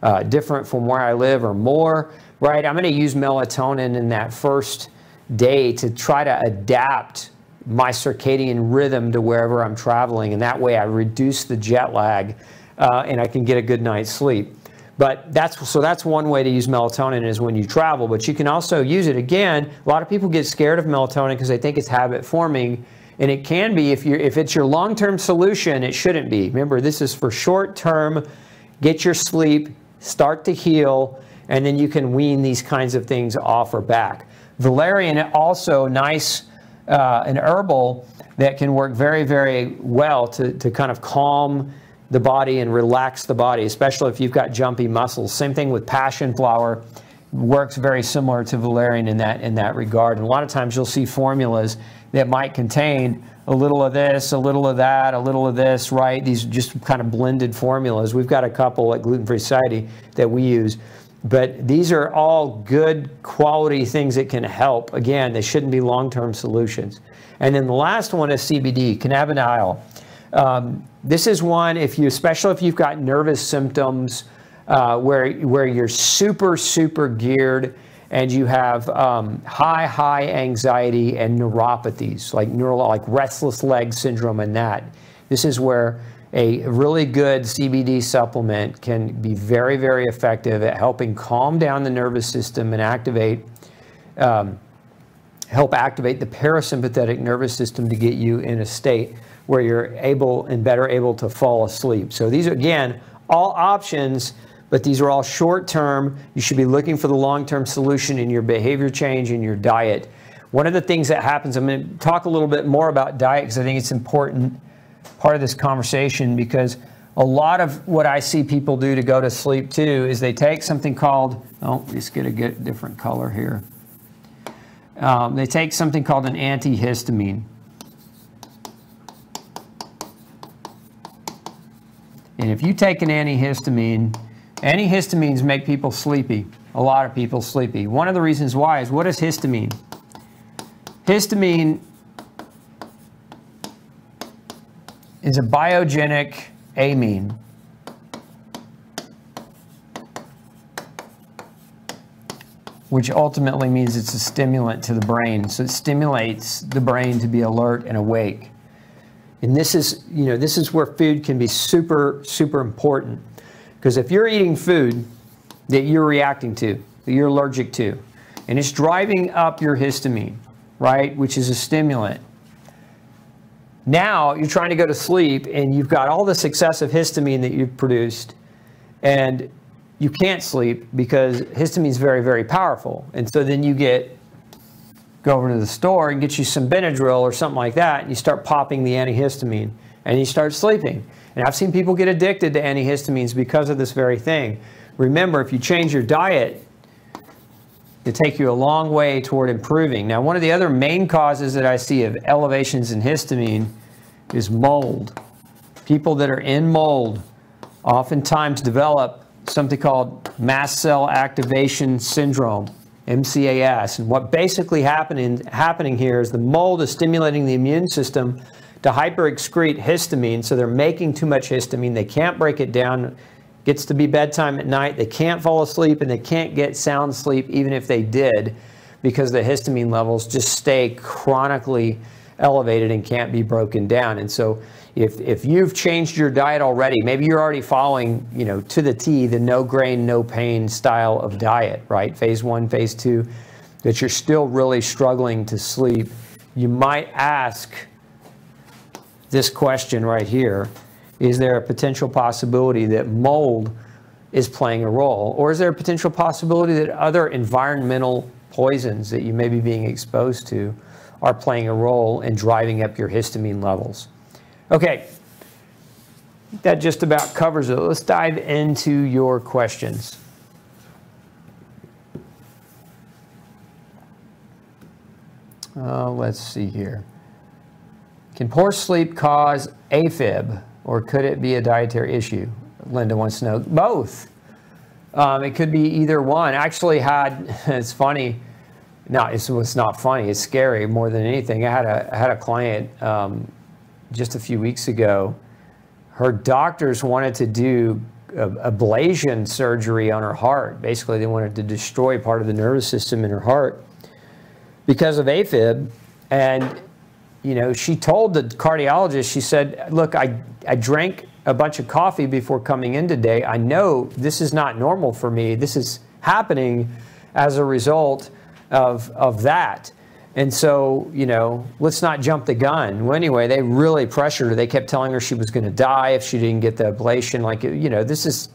uh, different from where I live or more, right, I'm going to use melatonin in that first day to try to adapt my circadian rhythm to wherever I'm traveling, and that way I reduce the jet lag uh, and I can get a good night's sleep. But that's so that's one way to use melatonin is when you travel. But you can also use it again. A lot of people get scared of melatonin because they think it's habit forming, and it can be if you if it's your long term solution. It shouldn't be. Remember, this is for short term. Get your sleep, start to heal, and then you can wean these kinds of things off or back. Valerian also nice uh, an herbal that can work very, very well to, to kind of calm the body and relax the body, especially if you've got jumpy muscles. Same thing with passion flower works very similar to valerian in that in that regard. And a lot of times you'll see formulas that might contain a little of this, a little of that, a little of this, right? These just kind of blended formulas. We've got a couple at Gluten Free Society that we use but these are all good quality things that can help. Again, they shouldn't be long-term solutions. And then the last one is CBD, cannabidiol. Um, this is one, if you, especially if you've got nervous symptoms uh, where, where you're super, super geared and you have um, high, high anxiety and neuropathies, like neural, like restless leg syndrome and that. This is where a really good CBD supplement can be very, very effective at helping calm down the nervous system and activate, um, help activate the parasympathetic nervous system to get you in a state where you're able and better able to fall asleep. So these are, again, all options, but these are all short term. You should be looking for the long term solution in your behavior change in your diet. One of the things that happens, I'm going to talk a little bit more about diet because I think it's important part of this conversation because a lot of what I see people do to go to sleep too is they take something called, oh, let's get a get different color here. Um, they take something called an antihistamine. And if you take an antihistamine, antihistamines make people sleepy, a lot of people sleepy. One of the reasons why is what is histamine? Histamine is a biogenic amine. which ultimately means it's a stimulant to the brain. So it stimulates the brain to be alert and awake. And this is, you know, this is where food can be super, super important. Because if you're eating food that you're reacting to, that you're allergic to, and it's driving up your histamine, right, which is a stimulant, now you're trying to go to sleep and you've got all this excessive histamine that you've produced and you can't sleep because histamine is very, very powerful. And so then you get go over to the store and get you some Benadryl or something like that, and you start popping the antihistamine, and you start sleeping. And I've seen people get addicted to antihistamines because of this very thing. Remember, if you change your diet, it take you a long way toward improving. Now, one of the other main causes that I see of elevations in histamine is mold. People that are in mold oftentimes develop something called mast cell activation syndrome, MCAS. And what basically happening, happening here is the mold is stimulating the immune system to hyperexcrete histamine. So they're making too much histamine. They can't break it down. Gets to be bedtime at night. They can't fall asleep and they can't get sound sleep even if they did because the histamine levels just stay chronically elevated and can't be broken down. And so if, if you've changed your diet already, maybe you're already following, you know, to the T, the no grain, no pain style of diet, right? Phase one, phase two, that you're still really struggling to sleep, you might ask this question right here is there a potential possibility that mold is playing a role? Or is there a potential possibility that other environmental poisons that you may be being exposed to are playing a role in driving up your histamine levels? Okay, that just about covers it. Let's dive into your questions. Uh, let's see here. Can poor sleep cause AFib, or could it be a dietary issue? Linda wants to know. Both. Um, it could be either one. Actually had, (laughs) it's funny, no, it's, it's not funny, it's scary more than anything. I had a, I had a client um, just a few weeks ago. Her doctors wanted to do ablation surgery on her heart. Basically, they wanted to destroy part of the nervous system in her heart because of AFib. And you know, she told the cardiologist, she said, look, I, I drank a bunch of coffee before coming in today. I know this is not normal for me. This is happening as a result of, of that. And so, you know, let's not jump the gun. Well, anyway, they really pressured her. They kept telling her she was going to die if she didn't get the ablation. Like, you know, this is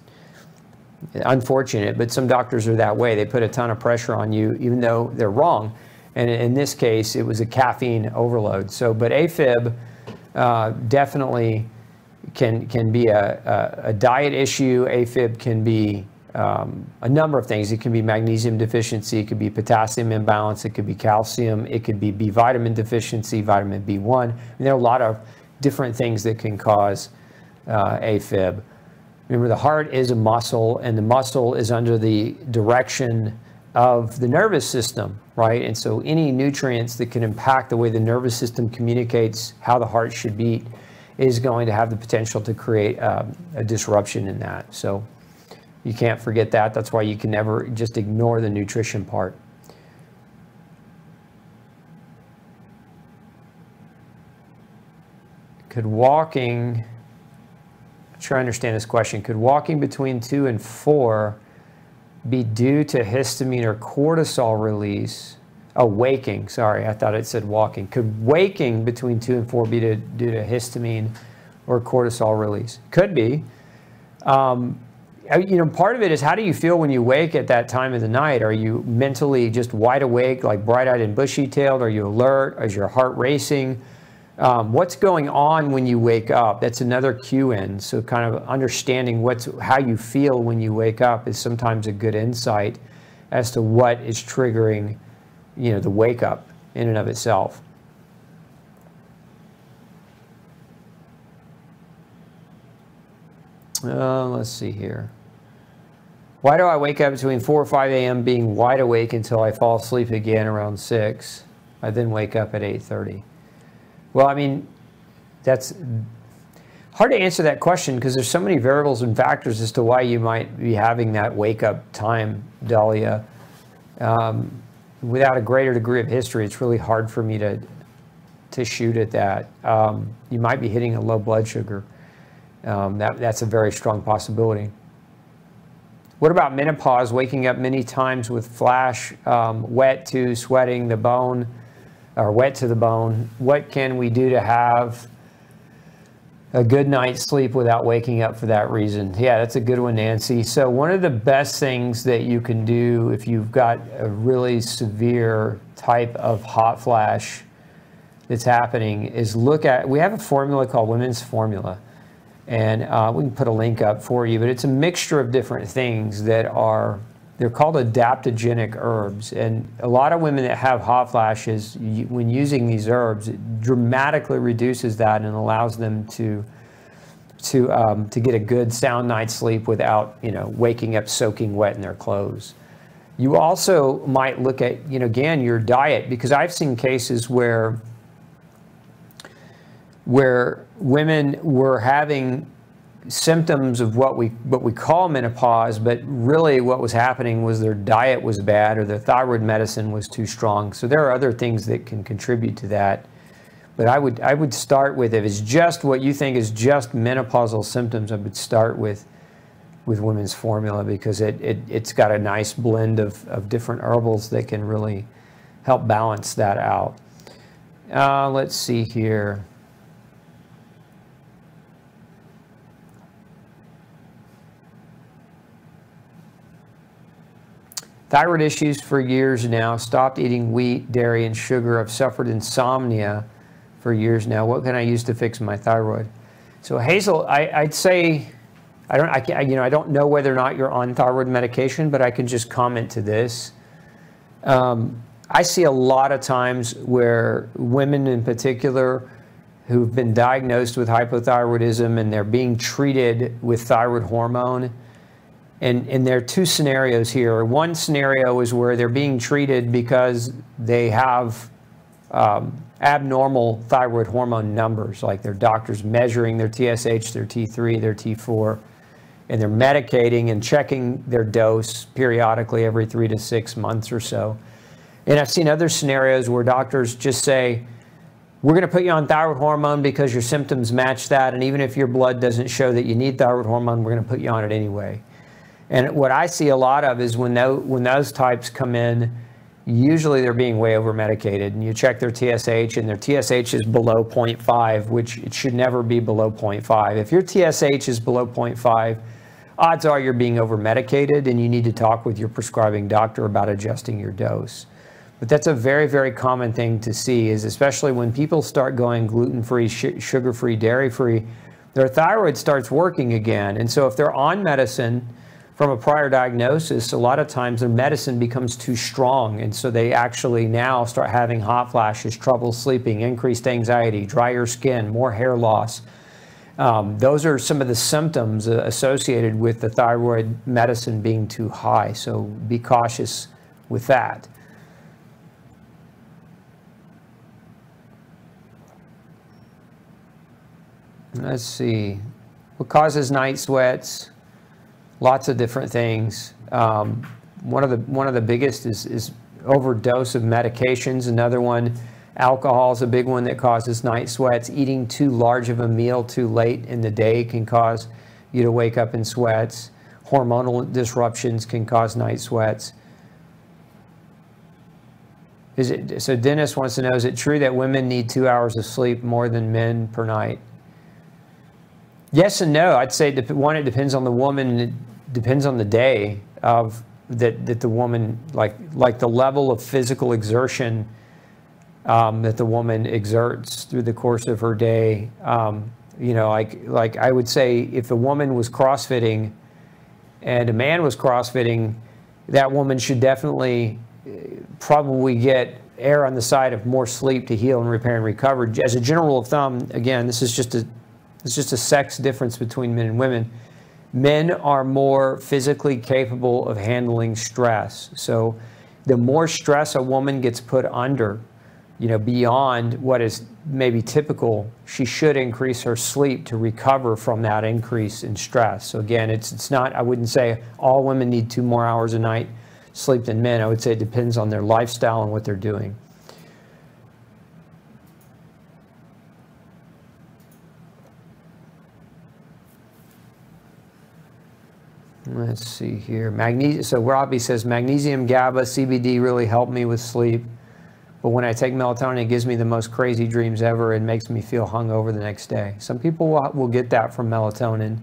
unfortunate, but some doctors are that way. They put a ton of pressure on you, even though they're wrong. And in this case, it was a caffeine overload. So, but AFib uh, definitely can, can be a, a, a, diet issue. AFib can be um, a number of things. It can be magnesium deficiency, it could be potassium imbalance, it could be calcium, it could be B vitamin deficiency, vitamin B1. And there are a lot of different things that can cause uh, AFib. Remember, the heart is a muscle, and the muscle is under the direction of the nervous system, right? And so any nutrients that can impact the way the nervous system communicates how the heart should beat is going to have the potential to create um, a disruption in that. So you can't forget that. That's why you can never just ignore the nutrition part. Could walking, I'm trying to understand this question, could walking between two and four be due to histamine or cortisol release. Oh, waking, sorry, I thought it said walking. Could waking between 2 and 4 be to, due to histamine or cortisol release? Could be. Um, you know, part of it is how do you feel when you wake at that time of the night? Are you mentally just wide awake, like bright eyed and bushy tailed? Are you alert? Is your heart racing? Um, what's going on when you wake up? That's another cue in. So kind of understanding what's how you feel when you wake up is sometimes a good insight as to what is triggering, you know, the wake up in and of itself. Uh, let's see here. Why do I wake up between 4 or 5 a.m. being wide awake until I fall asleep again around 6? I then wake up at 8.30. Well, I mean, that's hard to answer that question because there's so many variables and factors as to why you might be having that wake up time, Dahlia. Um, without a greater degree of history, it's really hard for me to to shoot at that. Um, you might be hitting a low blood sugar. Um, that, that's a very strong possibility. What about menopause, waking up many times with flash, um, wet to sweating the bone? Or wet to the bone. What can we do to have a good night's sleep without waking up for that reason. Yeah, that's a good one, Nancy. So, one of the best things that you can do if you've got a really severe type of hot flash that's happening is look at, we have a formula called Women's Formula. And uh, we can put a link up for you, but it's a mixture of different things that are they're called adaptogenic herbs. And a lot of women that have hot flashes, when using these herbs, it dramatically reduces that and allows them to to um, to get a good sound night's sleep without you know waking up soaking wet in their clothes. You also might look at you know again your diet because I've seen cases where where women were having symptoms of what we what we call menopause, but really what was happening was their diet was bad or their thyroid medicine was too strong. So there are other things that can contribute to that. But I would I would start with if it's just what you think is just menopausal symptoms, I would start with with women's formula because it, it it's got a nice blend of, of different herbals that can really help balance that out. Uh, let's see here. Thyroid issues for years now. Stopped eating wheat, dairy, and sugar. I've suffered insomnia for years now. What can I use to fix my thyroid? So Hazel, I, would say, I don't, I, you know, I don't know whether or not you're on thyroid medication, but I can just comment to this. Um, I see a lot of times where women in particular who've been diagnosed with hypothyroidism and they're being treated with thyroid hormone and, and there are two scenarios here. One scenario is where they're being treated because they have um, abnormal thyroid hormone numbers, like their doctor's measuring their TSH, their T3, their T4, and they're medicating and checking their dose periodically every three to six months or so. And I've seen other scenarios where doctors just say, we're going to put you on thyroid hormone because your symptoms match that. And even if your blood doesn't show that you need thyroid hormone, we're going to put you on it anyway. And what I see a lot of is when, those, when those types come in, usually they're being way over medicated. And you check their TSH, and their TSH is below 0.5, which it should never be below 0.5. If your TSH is below 0.5, odds are you're being over medicated, and you need to talk with your prescribing doctor about adjusting your dose. But that's a very, very common thing to see, is especially when people start going gluten free, sugar free, dairy free, their thyroid starts working again. And so if they're on medicine, from a prior diagnosis, a lot of times their medicine becomes too strong. And so they actually now start having hot flashes, trouble sleeping, increased anxiety, drier skin, more hair loss. Um, those are some of the symptoms uh, associated with the thyroid medicine being too high. So be cautious with that. Let's see. What causes night sweats? Lots of different things. Um, one of the one of the biggest is, is overdose of medications. Another one, alcohol is a big one that causes night sweats. Eating too large of a meal too late in the day can cause you to wake up in sweats. Hormonal disruptions can cause night sweats. Is it, so Dennis wants to know, is it true that women need two hours of sleep more than men per night? Yes and no. I'd say one, it depends on the woman. It depends on the day of that that the woman like like the level of physical exertion um, that the woman exerts through the course of her day. Um, you know, like like I would say, if a woman was crossfitting and a man was crossfitting, that woman should definitely uh, probably get err on the side of more sleep to heal and repair and recover. As a general rule of thumb, again, this is just a it's just a sex difference between men and women. Men are more physically capable of handling stress. So the more stress a woman gets put under, you know, beyond what is maybe typical, she should increase her sleep to recover from that increase in stress. So again, it's it's not I wouldn't say all women need two more hours a night sleep than men. I would say it depends on their lifestyle and what they're doing. Let's see here. Magnesium. So Robbie says magnesium, GABA, CBD really help me with sleep. but when I take melatonin, it gives me the most crazy dreams ever and makes me feel hungover the next day. Some people will, will get that from melatonin.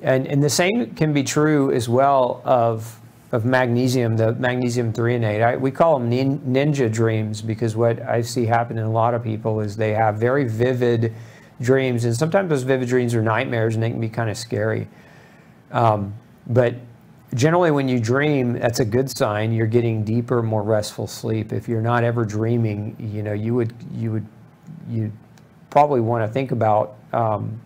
And, and the same can be true as well of, of magnesium, the magnesium three threonate. I, we call them ninja dreams because what I see happen in a lot of people is they have very vivid dreams. And sometimes those vivid dreams are nightmares and they can be kind of scary. Um, but generally when you dream that's a good sign you're getting deeper more restful sleep. If you're not ever dreaming you know you would you would you probably want to think about um,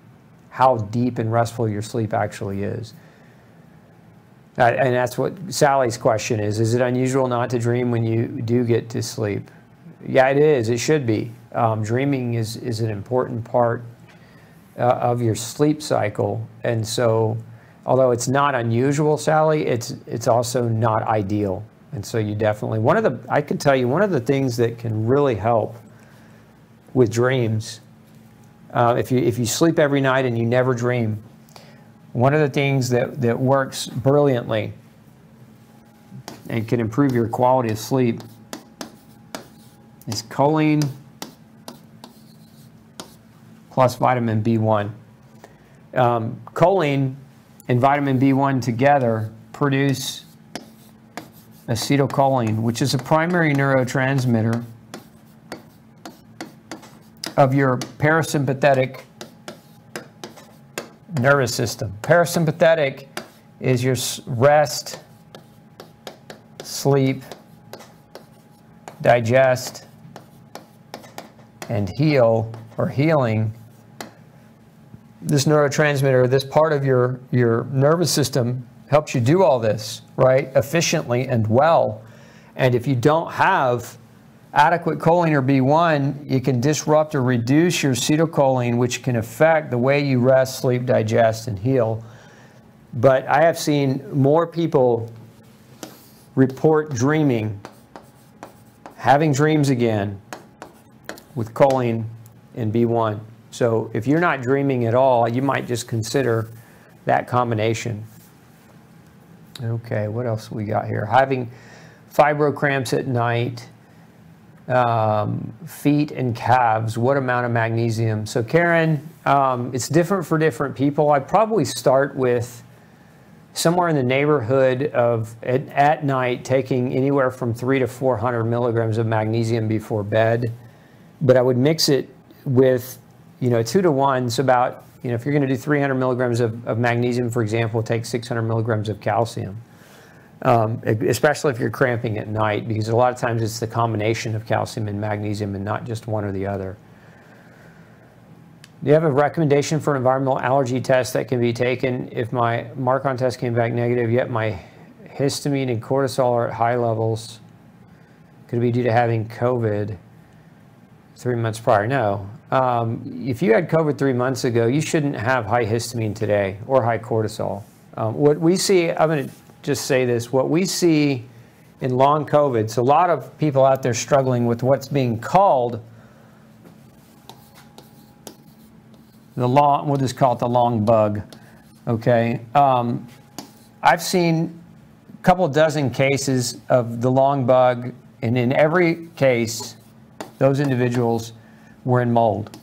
how deep and restful your sleep actually is. Uh, and that's what sally's question is is it unusual not to dream when you do get to sleep? Yeah it is it should be. Um, dreaming is is an important part uh, of your sleep cycle. And so although it's not unusual, Sally, it's it's also not ideal. And so you definitely one of the I can tell you one of the things that can really help with dreams, uh, if you if you sleep every night and you never dream, one of the things that that works brilliantly and can improve your quality of sleep is choline plus vitamin B1. Um, choline and vitamin B1 together produce acetylcholine, which is a primary neurotransmitter of your parasympathetic nervous system. Parasympathetic is your rest, sleep, digest, and heal or healing this neurotransmitter, this part of your, your nervous system helps you do all this, right, efficiently and well. And if you don't have adequate choline or B1, you can disrupt or reduce your acetylcholine, which can affect the way you rest, sleep, digest, and heal. But I have seen more people report dreaming, having dreams again with choline and B1. So if you're not dreaming at all, you might just consider that combination. Okay, what else we got here? Having fibro cramps at night, um, feet and calves, what amount of magnesium? So Karen, um, it's different for different people. I'd probably start with somewhere in the neighborhood of at, at night taking anywhere from three to 400 milligrams of magnesium before bed. But I would mix it with you know, two to one is about, you know, if you're going to do 300 milligrams of, of magnesium, for example, take 600 milligrams of calcium. Um, especially if you're cramping at night, because a lot of times it's the combination of calcium and magnesium and not just one or the other. Do you have a recommendation for an environmental allergy test that can be taken if my Marcon test came back negative, yet my histamine and cortisol are at high levels? Could it be due to having COVID three months prior? No. Um, if you had COVID three months ago, you shouldn't have high histamine today or high cortisol. Um, what we see, I'm going to just say this, what we see in long COVID, so a lot of people out there struggling with what's being called the long, we'll just call it the long bug, okay? Um, I've seen a couple dozen cases of the long bug, and in every case, those individuals were in mold.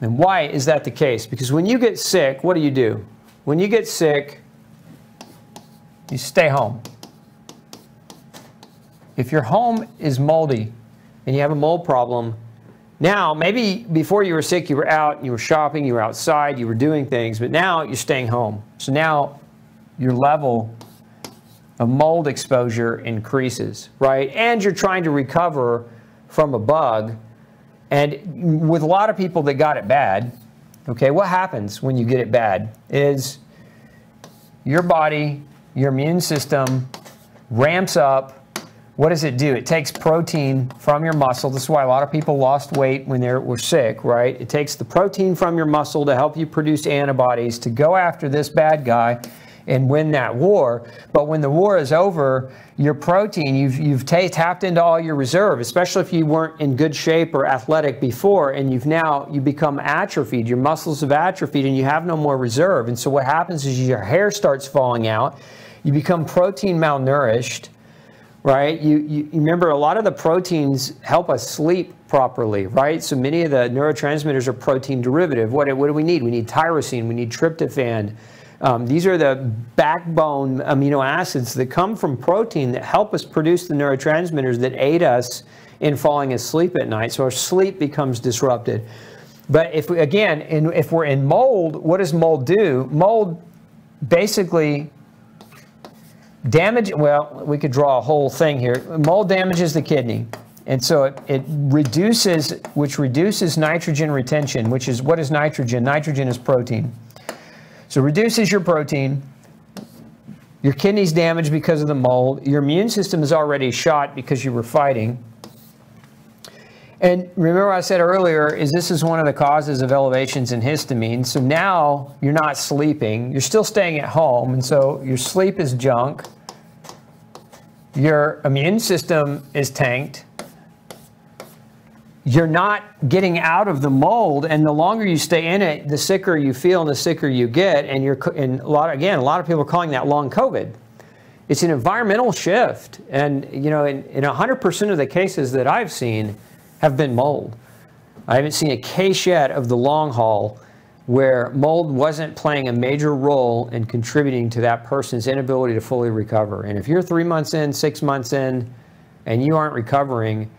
And why is that the case? Because when you get sick, what do you do? When you get sick, you stay home. If your home is moldy and you have a mold problem, now maybe before you were sick, you were out, you were shopping, you were outside, you were doing things, but now you're staying home. So now your level of mold exposure increases, right? And you're trying to recover from a bug and with a lot of people that got it bad, okay, what happens when you get it bad is your body, your immune system ramps up. What does it do? It takes protein from your muscle. This is why a lot of people lost weight when they were sick, right? It takes the protein from your muscle to help you produce antibodies to go after this bad guy and win that war. But when the war is over, your protein, you've, you've tapped into all your reserve, especially if you weren't in good shape or athletic before, and you've now, you become atrophied, your muscles have atrophied, and you have no more reserve. And so what happens is your hair starts falling out, you become protein malnourished, right? You, you, remember a lot of the proteins help us sleep properly, right? So many of the neurotransmitters are protein derivative. What, what do we need? We need tyrosine, we need tryptophan. Um, these are the backbone amino acids that come from protein that help us produce the neurotransmitters that aid us in falling asleep at night. So our sleep becomes disrupted. But if we, again, in, if we're in mold, what does mold do? Mold basically damage, well, we could draw a whole thing here. Mold damages the kidney. And so it, it reduces, which reduces nitrogen retention, which is, what is nitrogen? Nitrogen is protein. So reduces your protein. Your kidney's damaged because of the mold. Your immune system is already shot because you were fighting. And remember I said earlier is this is one of the causes of elevations in histamine. So now you're not sleeping. You're still staying at home. And so your sleep is junk. Your immune system is tanked. You're not getting out of the mold, and the longer you stay in it, the sicker you feel and the sicker you get. And you're, and a lot again, a lot of people are calling that long COVID. It's an environmental shift, and you know, in, in 100% of the cases that I've seen, have been mold. I haven't seen a case yet of the long haul where mold wasn't playing a major role in contributing to that person's inability to fully recover. And if you're three months in, six months in, and you aren't recovering,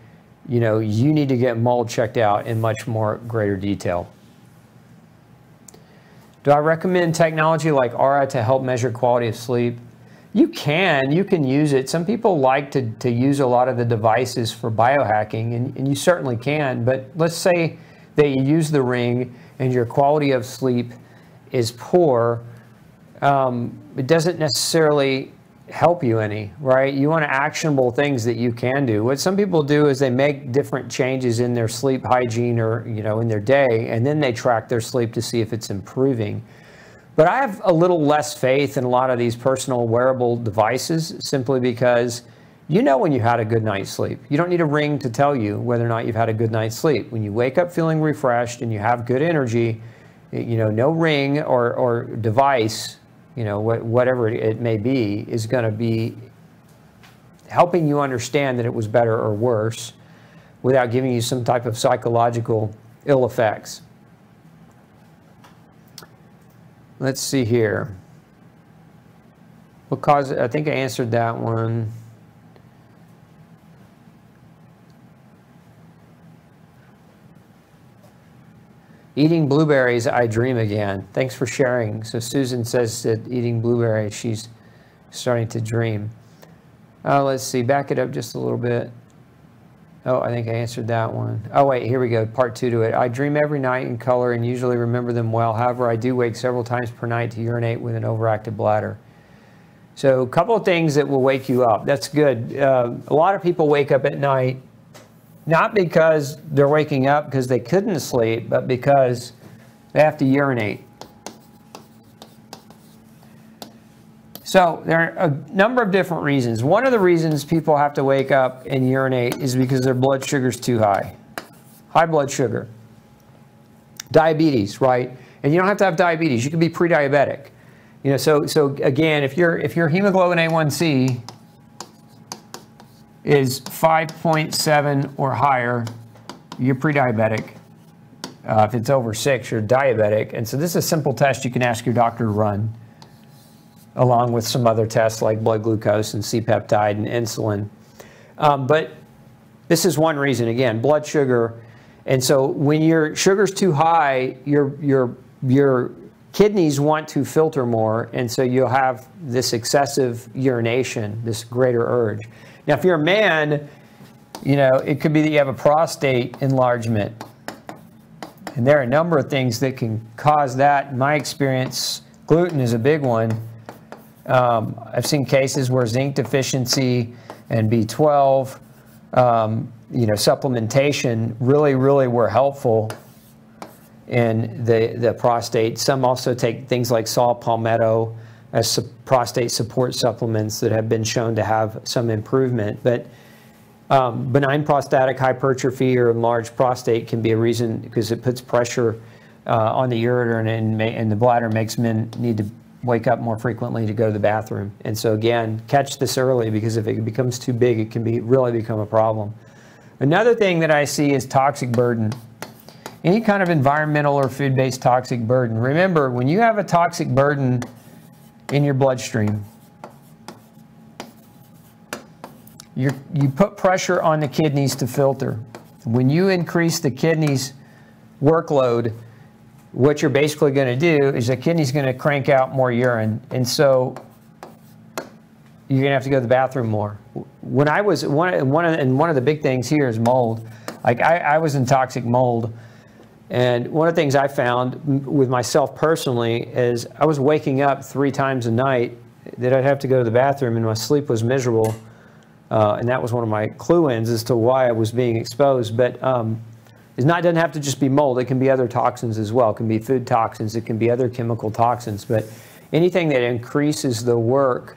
you know, you need to get mold checked out in much more greater detail. Do I recommend technology like Oura to help measure quality of sleep? You can, you can use it. Some people like to, to use a lot of the devices for biohacking, and, and you certainly can. But let's say that you use the ring and your quality of sleep is poor, um, it doesn't necessarily help you any, right? You want actionable things that you can do. What some people do is they make different changes in their sleep hygiene or, you know, in their day, and then they track their sleep to see if it's improving. But I have a little less faith in a lot of these personal wearable devices simply because you know when you had a good night's sleep. You don't need a ring to tell you whether or not you've had a good night's sleep. When you wake up feeling refreshed and you have good energy, you know, no ring or, or device, you know, whatever it may be, is going to be helping you understand that it was better or worse without giving you some type of psychological ill effects. Let's see here. Because I think I answered that one. Eating blueberries, I dream again. Thanks for sharing. So Susan says that eating blueberries, she's starting to dream. Uh, let's see, back it up just a little bit. Oh, I think I answered that one. Oh, wait, here we go, part two to it. I dream every night in color and usually remember them well. However, I do wake several times per night to urinate with an overactive bladder. So a couple of things that will wake you up. That's good. Uh, a lot of people wake up at night not because they're waking up because they couldn't sleep, but because they have to urinate. So there are a number of different reasons. One of the reasons people have to wake up and urinate is because their blood sugar is too high. High blood sugar. Diabetes, right? And you don't have to have diabetes. You can be pre-diabetic. You know, so so again, if your if your hemoglobin A1C is 5.7 or higher, you're pre-diabetic. Uh, if it's over six, you're diabetic. And so this is a simple test you can ask your doctor to run, along with some other tests like blood glucose and C-peptide and insulin. Um, but this is one reason, again, blood sugar. And so when your sugar's too high, your, your, your kidneys want to filter more, and so you'll have this excessive urination, this greater urge. Now, if you're a man, you know, it could be that you have a prostate enlargement. And there are a number of things that can cause that. In my experience, gluten is a big one. Um, I've seen cases where zinc deficiency and B12, um, you know, supplementation really, really were helpful in the, the prostate. Some also take things like saw palmetto as su prostate support supplements that have been shown to have some improvement. But um, benign prostatic hypertrophy or enlarged prostate can be a reason because it puts pressure uh, on the ureter and, and, the bladder makes men need to wake up more frequently to go to the bathroom. And so again, catch this early because if it becomes too big, it can be really become a problem. Another thing that I see is toxic burden. Any kind of environmental or food-based toxic burden. Remember, when you have a toxic burden in your bloodstream, you you put pressure on the kidneys to filter. When you increase the kidneys workload, what you're basically going to do is the kidney's going to crank out more urine. And so you're going to have to go to the bathroom more. When I was, one, one of, and one of the big things here is mold. Like I, I was in toxic mold. And one of the things I found with myself personally is I was waking up three times a night that I'd have to go to the bathroom and my sleep was miserable. Uh, and that was one of my clue-ins as to why I was being exposed. But um, it's not doesn't have to just be mold. It can be other toxins as well. It can be food toxins. It can be other chemical toxins. But anything that increases the work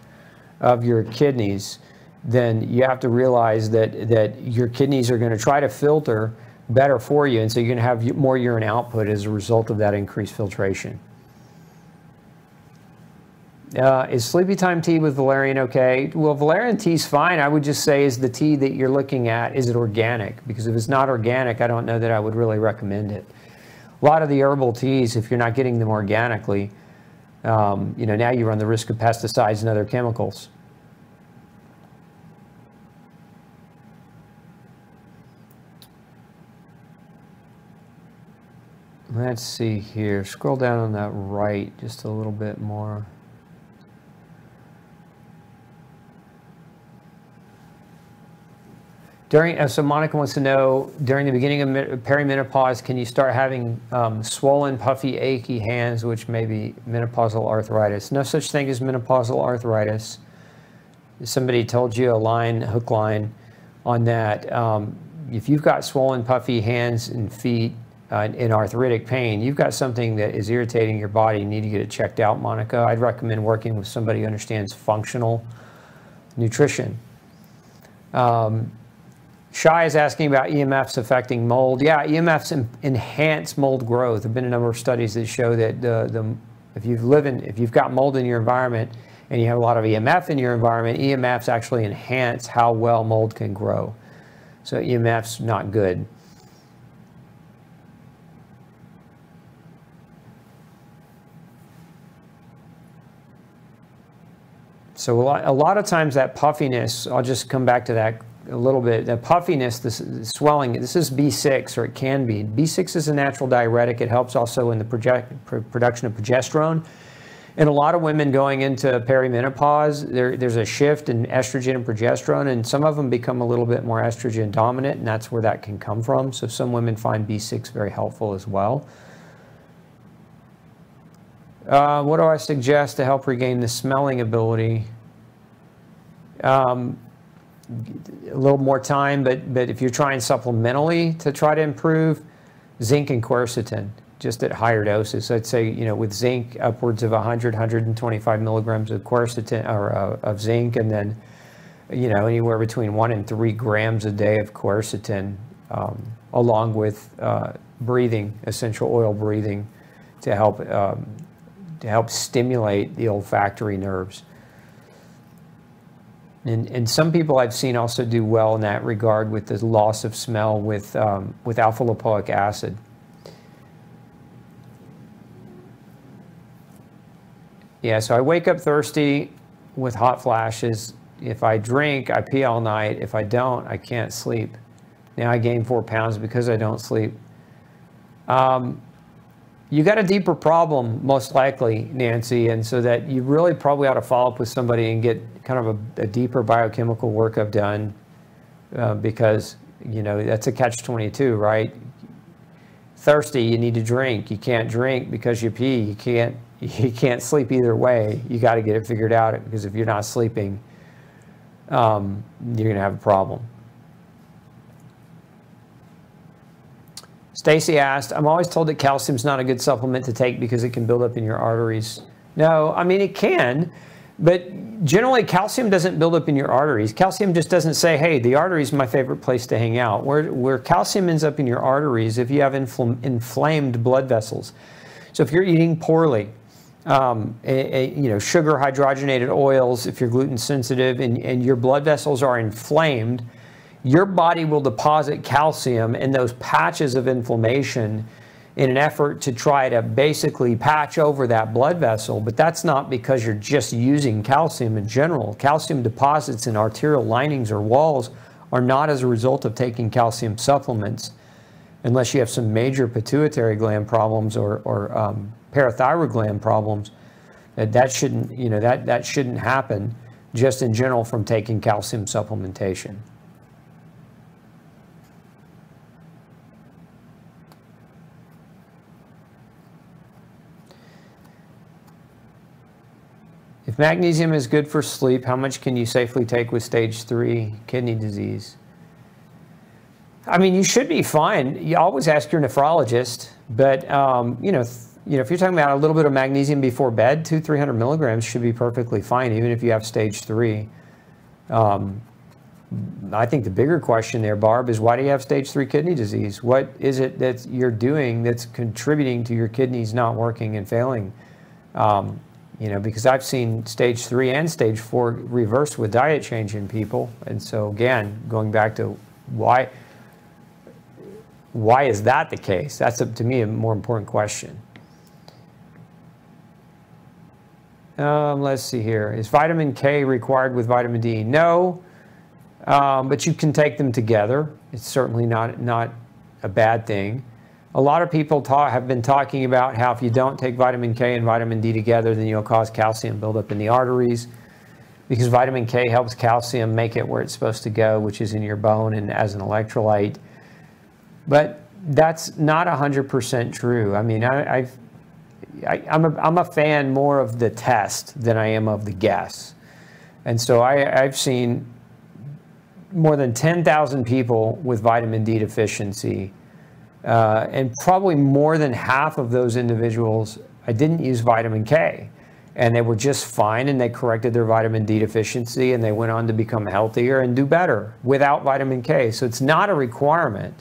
of your kidneys, then you have to realize that that your kidneys are going to try to filter better for you, and so you're going to have more urine output as a result of that increased filtration. Uh, is sleepy time tea with valerian okay? Well, valerian tea is fine. I would just say, is the tea that you're looking at, is it organic? Because if it's not organic, I don't know that I would really recommend it. A lot of the herbal teas, if you're not getting them organically, um, you know, now you run the risk of pesticides and other chemicals. Let's see here. Scroll down on that right just a little bit more. During, uh, so Monica wants to know, during the beginning of perimenopause, can you start having um, swollen, puffy, achy hands, which may be menopausal arthritis? No such thing as menopausal arthritis. Somebody told you a line, hook line on that. Um, if you've got swollen, puffy hands and feet uh, in arthritic pain, you've got something that is irritating your body. You need to get it checked out, Monica. I'd recommend working with somebody who understands functional nutrition. Um, Shy is asking about EMFs affecting mold. Yeah, EMFs enhance mold growth. There have been a number of studies that show that the, if you've live in, if you've got mold in your environment and you have a lot of EMF in your environment, EMFs actually enhance how well mold can grow. So EMFs not good. So a lot, of times that puffiness, I'll just come back to that a little bit. The puffiness, the swelling, this is B6, or it can be. B6 is a natural diuretic. It helps also in the project, production of progesterone. And a lot of women going into perimenopause, there, there's a shift in estrogen and progesterone, and some of them become a little bit more estrogen dominant, and that's where that can come from. So some women find B6 very helpful as well. Uh, what do I suggest to help regain the smelling ability? Um, a little more time, but, but if you're trying supplementally to try to improve, zinc and quercetin, just at higher doses. I'd say, you know, with zinc, upwards of 100, 125 milligrams of quercetin or uh, of zinc, and then, you know, anywhere between one and three grams a day of quercetin, um, along with uh, breathing, essential oil breathing, to help um, to help stimulate the olfactory nerves. And, and some people I've seen also do well in that regard with the loss of smell with, um, with alpha lipoic acid. Yeah, so I wake up thirsty with hot flashes. If I drink, I pee all night. If I don't, I can't sleep. Now I gain four pounds because I don't sleep. Um, you got a deeper problem, most likely, Nancy, and so that you really probably ought to follow up with somebody and get kind of a, a deeper biochemical workup done uh, because, you know, that's a catch-22, right? Thirsty, you need to drink. You can't drink because you pee. You can't, (laughs) you can't sleep either way. You got to get it figured out because if you're not sleeping, um, you're going to have a problem. Stacy asked, I'm always told that calcium's not a good supplement to take because it can build up in your arteries. No, I mean, it can, but generally calcium doesn't build up in your arteries. Calcium just doesn't say, hey, the artery is my favorite place to hang out. Where, where calcium ends up in your arteries if you have infl inflamed blood vessels. So if you're eating poorly, um, a, a, you know, sugar hydrogenated oils, if you're gluten sensitive and, and your blood vessels are inflamed, your body will deposit calcium in those patches of inflammation in an effort to try to basically patch over that blood vessel. But that's not because you're just using calcium in general. Calcium deposits in arterial linings or walls are not as a result of taking calcium supplements unless you have some major pituitary gland problems or, or um, parathyroid gland problems. That, that shouldn't, you know, that, that shouldn't happen just in general from taking calcium supplementation. Magnesium is good for sleep, how much can you safely take with stage three kidney disease? I mean, you should be fine. You always ask your nephrologist, but um, you know, you know, if you're talking about a little bit of magnesium before bed, two, three hundred milligrams should be perfectly fine, even if you have stage three. Um, I think the bigger question there, Barb, is why do you have stage three kidney disease? What is it that you're doing that's contributing to your kidneys not working and failing? Um, you know, because I've seen stage three and stage four reverse with diet change in people. And so again, going back to why, why is that the case? That's a, to me a more important question. Um, let's see here. Is vitamin K required with vitamin D? No, um, but you can take them together. It's certainly not, not a bad thing. A lot of people talk, have been talking about how if you don't take vitamin K and vitamin D together, then you'll cause calcium buildup in the arteries because vitamin K helps calcium make it where it's supposed to go, which is in your bone and as an electrolyte. But that's not 100% true. I mean, I, I've, I, am a, I'm a fan more of the test than I am of the guess. And so I, I've seen more than 10,000 people with vitamin D deficiency uh, and probably more than half of those individuals, I didn't use vitamin K. And they were just fine and they corrected their vitamin D deficiency and they went on to become healthier and do better without vitamin K. So it's not a requirement.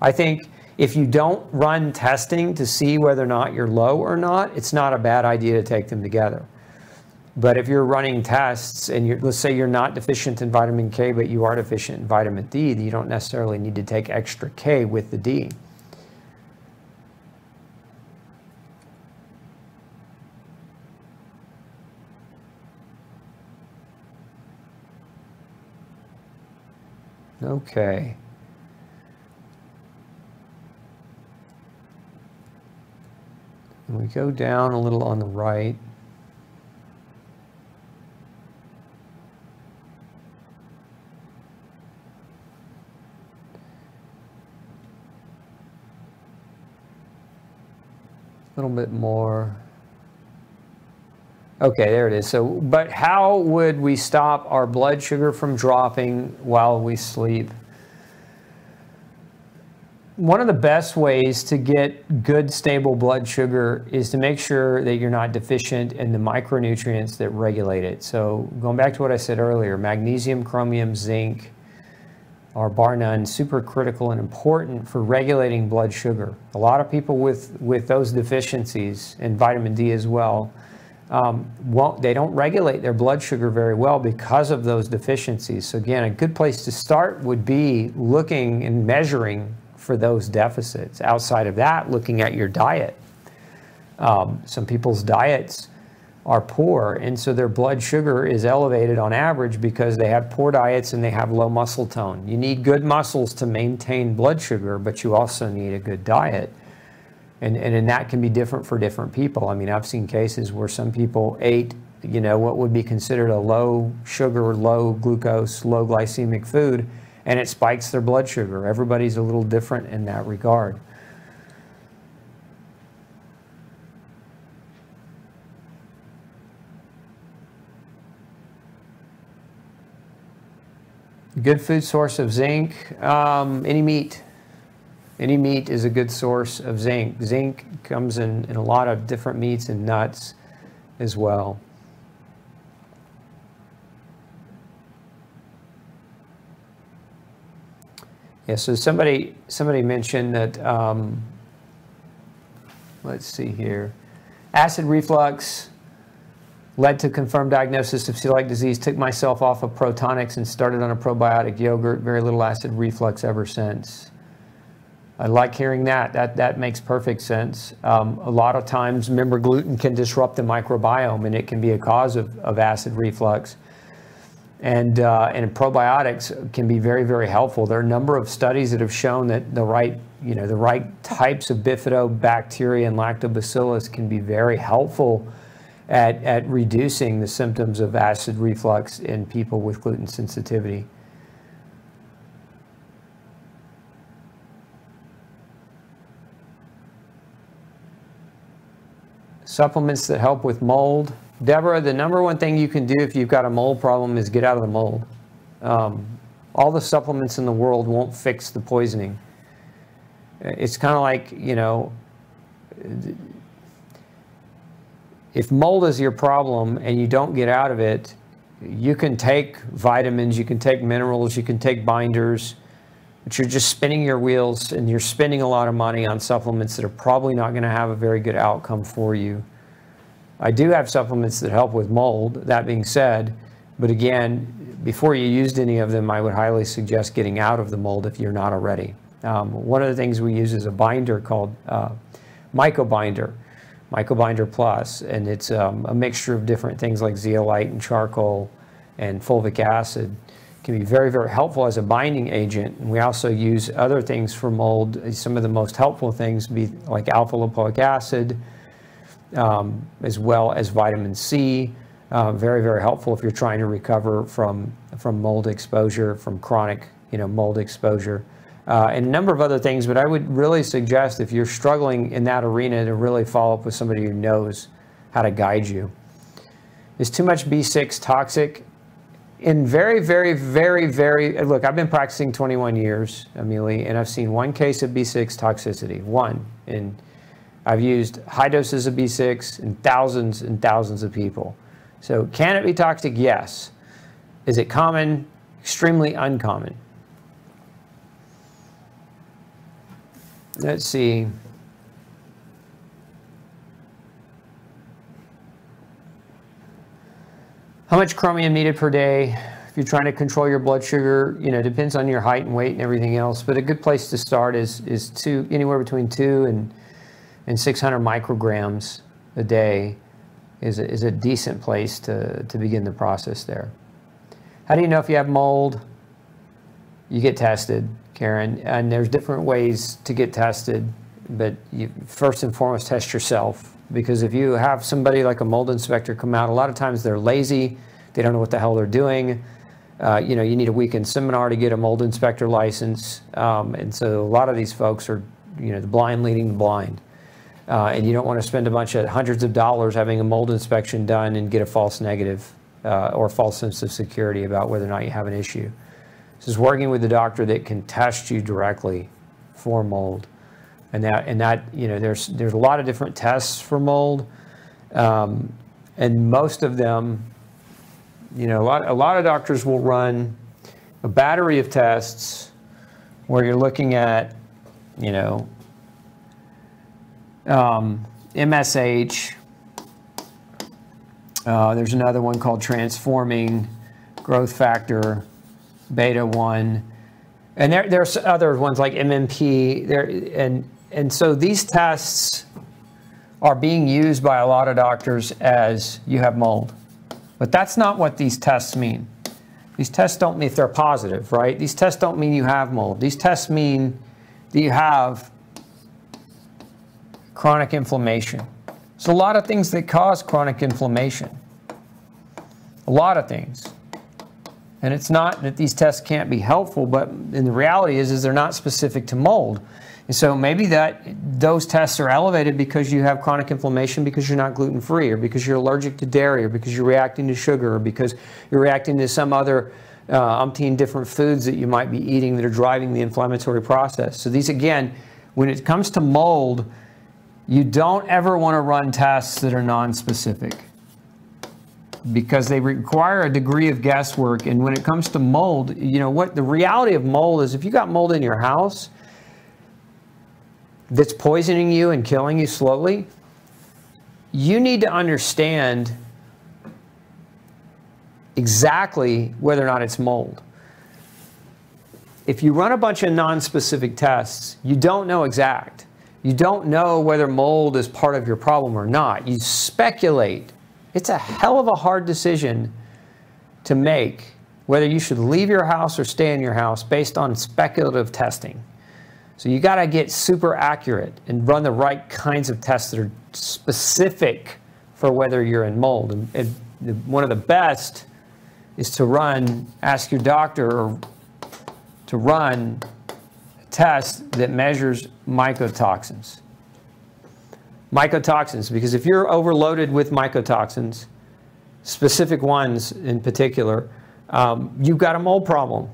I think if you don't run testing to see whether or not you're low or not, it's not a bad idea to take them together. But if you're running tests and let's say you're not deficient in vitamin K, but you are deficient in vitamin D, you don't necessarily need to take extra K with the D. Okay. And we go down a little on the right. A little bit more. Okay, there it is. So, but how would we stop our blood sugar from dropping while we sleep? One of the best ways to get good stable blood sugar is to make sure that you're not deficient in the micronutrients that regulate it. So going back to what I said earlier, magnesium, chromium, zinc are bar none super critical and important for regulating blood sugar. A lot of people with, with those deficiencies and vitamin D as well um, won't, they don't regulate their blood sugar very well because of those deficiencies. So again, a good place to start would be looking and measuring for those deficits. Outside of that, looking at your diet. Um, some people's diets are poor, and so their blood sugar is elevated on average because they have poor diets and they have low muscle tone. You need good muscles to maintain blood sugar, but you also need a good diet. And, and, and that can be different for different people. I mean, I've seen cases where some people ate, you know, what would be considered a low sugar, low glucose, low glycemic food, and it spikes their blood sugar. Everybody's a little different in that regard. Good food source of zinc, um, any meat. Any meat is a good source of zinc. Zinc comes in, in a lot of different meats and nuts as well. Yeah, so somebody somebody mentioned that, um, let's see here, acid reflux led to confirmed diagnosis of celiac disease. Took myself off of Protonix and started on a probiotic yogurt. Very little acid reflux ever since. I like hearing that. That that makes perfect sense. Um, a lot of times, remember, gluten can disrupt the microbiome, and it can be a cause of, of acid reflux. And uh, and probiotics can be very very helpful. There are a number of studies that have shown that the right you know the right types of bifidobacteria and lactobacillus can be very helpful at at reducing the symptoms of acid reflux in people with gluten sensitivity. Supplements that help with mold. Deborah, the number one thing you can do if you've got a mold problem is get out of the mold. Um, all the supplements in the world won't fix the poisoning. It's kind of like, you know, if mold is your problem and you don't get out of it, you can take vitamins, you can take minerals, you can take binders, but you're just spinning your wheels and you're spending a lot of money on supplements that are probably not going to have a very good outcome for you. I do have supplements that help with mold, that being said, but again, before you used any of them, I would highly suggest getting out of the mold if you're not already. Um, one of the things we use is a binder called uh, Mycobinder, Mycobinder Plus, and it's um, a mixture of different things like zeolite and charcoal and fulvic acid can be very, very helpful as a binding agent. And we also use other things for mold. Some of the most helpful things be like alpha lipoic acid, um, as well as vitamin C. Uh, very, very helpful if you're trying to recover from, from mold exposure, from chronic you know, mold exposure. Uh, and a number of other things, but I would really suggest if you're struggling in that arena to really follow up with somebody who knows how to guide you. Is too much B6 toxic? In very, very, very, very, look, I've been practicing 21 years, Amelie, and I've seen one case of B6 toxicity, one. And I've used high doses of B6 in thousands and thousands of people. So can it be toxic? Yes. Is it common? Extremely uncommon. Let's see. How much chromium needed per day? If you're trying to control your blood sugar, you know, depends on your height and weight and everything else. But a good place to start is is two anywhere between two and and 600 micrograms a day is a, is a decent place to, to begin the process there. How do you know if you have mold? You get tested, Karen, and there's different ways to get tested, but you first and foremost test yourself because if you have somebody like a mold inspector come out, a lot of times they're lazy, they don't know what the hell they're doing. Uh, you know, you need a weekend seminar to get a mold inspector license, um, and so a lot of these folks are, you know, the blind leading the blind. Uh, and you don't want to spend a bunch of hundreds of dollars having a mold inspection done and get a false negative uh, or false sense of security about whether or not you have an issue. This is working with the doctor that can test you directly for mold and that and that you know there's there's a lot of different tests for mold, um, and most of them, you know, a lot a lot of doctors will run a battery of tests where you're looking at, you know, um, MSH. Uh, there's another one called transforming growth factor beta 1 and there, there's other ones like mmp there and and so these tests are being used by a lot of doctors as you have mold. But that's not what these tests mean. These tests don't mean if they're positive, right? These tests don't mean you have mold. These tests mean that you have chronic inflammation. There's a lot of things that cause chronic inflammation. A lot of things. And it's not that these tests can't be helpful, but in the reality is, is they're not specific to mold. And so maybe that those tests are elevated because you have chronic inflammation because you're not gluten free or because you're allergic to dairy or because you're reacting to sugar or because you're reacting to some other uh, umpteen different foods that you might be eating that are driving the inflammatory process. So these again, when it comes to mold, you don't ever want to run tests that are non-specific because they require a degree of guesswork. And when it comes to mold, you know what the reality of mold is if you got mold in your house, that's poisoning you and killing you slowly, you need to understand exactly whether or not it's mold. If you run a bunch of non-specific tests, you don't know exact. You don't know whether mold is part of your problem or not. You speculate. It's a hell of a hard decision to make whether you should leave your house or stay in your house based on speculative testing. So you got to get super accurate and run the right kinds of tests that are specific for whether you're in mold. And, and one of the best is to run, ask your doctor to run a test that measures mycotoxins. Mycotoxins, because if you're overloaded with mycotoxins, specific ones in particular, um, you've got a mold problem.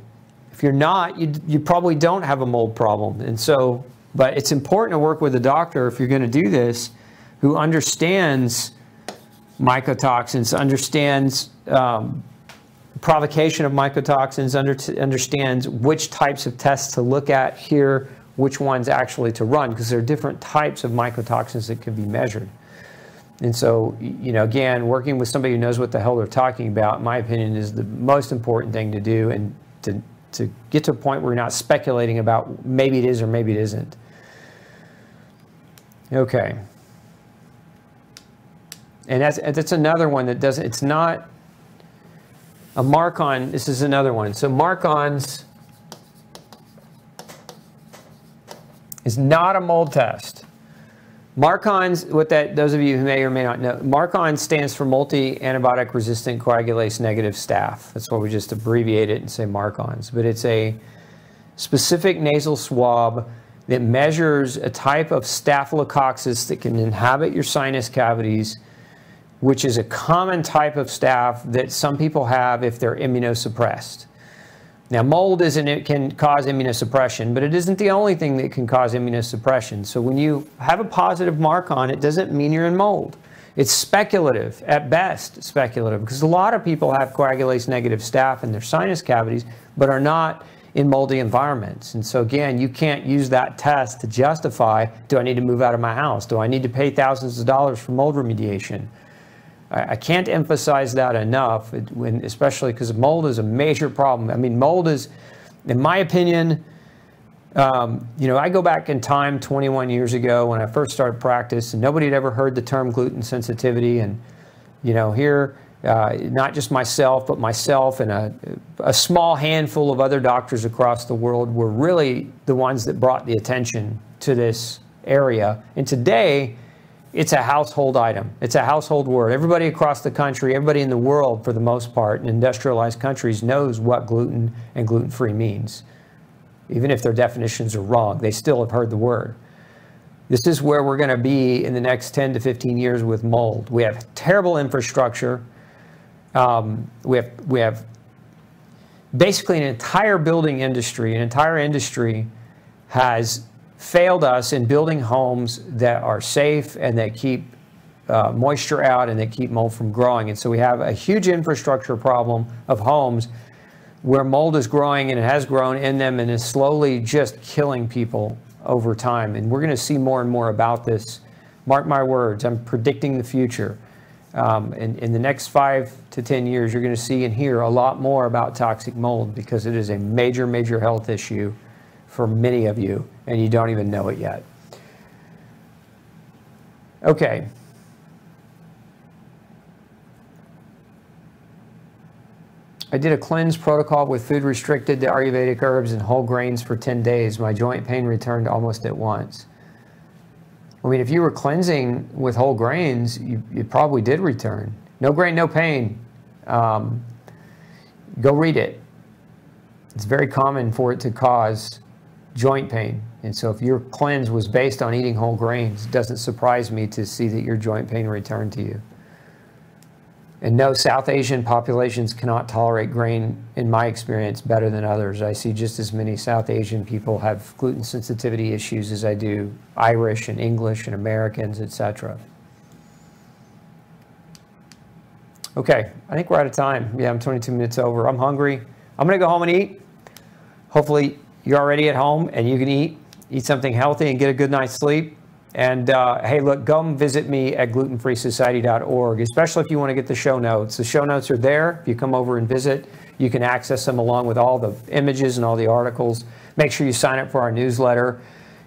If you're not, you, you probably don't have a mold problem. And so, but it's important to work with a doctor if you're going to do this who understands mycotoxins, understands um, provocation of mycotoxins, under, understands which types of tests to look at here, which ones actually to run, because there are different types of mycotoxins that can be measured. And so, you know, again, working with somebody who knows what the hell they're talking about, in my opinion, is the most important thing to do and to, to get to a point where you're not speculating about maybe it is or maybe it isn't. Okay. And that's, that's another one that doesn't, it's not a Marcon, this is another one. So MARCoNS is not a mold test. MARCoNS, what that, those of you who may or may not know, Marcon stands for multi-antibiotic resistant coagulase negative staph. That's why we just abbreviate it and say MARCoNS. But it's a specific nasal swab that measures a type of staphylococcus that can inhabit your sinus cavities which is a common type of staph that some people have if they're immunosuppressed. Now, mold isn't, it can cause immunosuppression, but it isn't the only thing that can cause immunosuppression. So when you have a positive mark on it doesn't mean you're in mold. It's speculative, at best speculative, because a lot of people have coagulase negative staph in their sinus cavities, but are not in moldy environments. And so again, you can't use that test to justify, do I need to move out of my house? Do I need to pay thousands of dollars for mold remediation? I, can't emphasize that enough, when, especially because mold is a major problem. I mean, mold is, in my opinion, um, you know, I go back in time 21 years ago when I first started practice, and nobody had ever heard the term gluten sensitivity. And, you know, here, uh, not just myself, but myself and a, a, small handful of other doctors across the world were really the ones that brought the attention to this area. And today, it's a household item. It's a household word. Everybody across the country, everybody in the world, for the most part, in industrialized countries, knows what gluten and gluten-free means. Even if their definitions are wrong, they still have heard the word. This is where we're going to be in the next 10 to 15 years with mold. We have terrible infrastructure. Um, we have we have basically an entire building industry. An entire industry has failed us in building homes that are safe and that keep uh, moisture out and that keep mold from growing. And so we have a huge infrastructure problem of homes where mold is growing and it has grown in them and is slowly just killing people over time. And we're going to see more and more about this. Mark my words, I'm predicting the future. Um, in, in the next five to 10 years, you're going to see and hear a lot more about toxic mold because it is a major, major health issue for many of you, and you don't even know it yet. Okay. I did a cleanse protocol with food restricted to Ayurvedic herbs and whole grains for 10 days. My joint pain returned almost at once. I mean, if you were cleansing with whole grains, you, you probably did return. No grain, no pain. Um, go read it. It's very common for it to cause joint pain. And so if your cleanse was based on eating whole grains, it doesn't surprise me to see that your joint pain returned to you. And no, South Asian populations cannot tolerate grain, in my experience, better than others. I see just as many South Asian people have gluten sensitivity issues as I do Irish and English and Americans, etc. Okay, I think we're out of time. Yeah, I'm 22 minutes over. I'm hungry. I'm going to go home and eat. Hopefully, you're already at home and you can eat, eat something healthy and get a good night's sleep. And uh, hey, look, come visit me at glutenfreesociety.org, especially if you want to get the show notes. The show notes are there. If you come over and visit, you can access them along with all the images and all the articles. Make sure you sign up for our newsletter.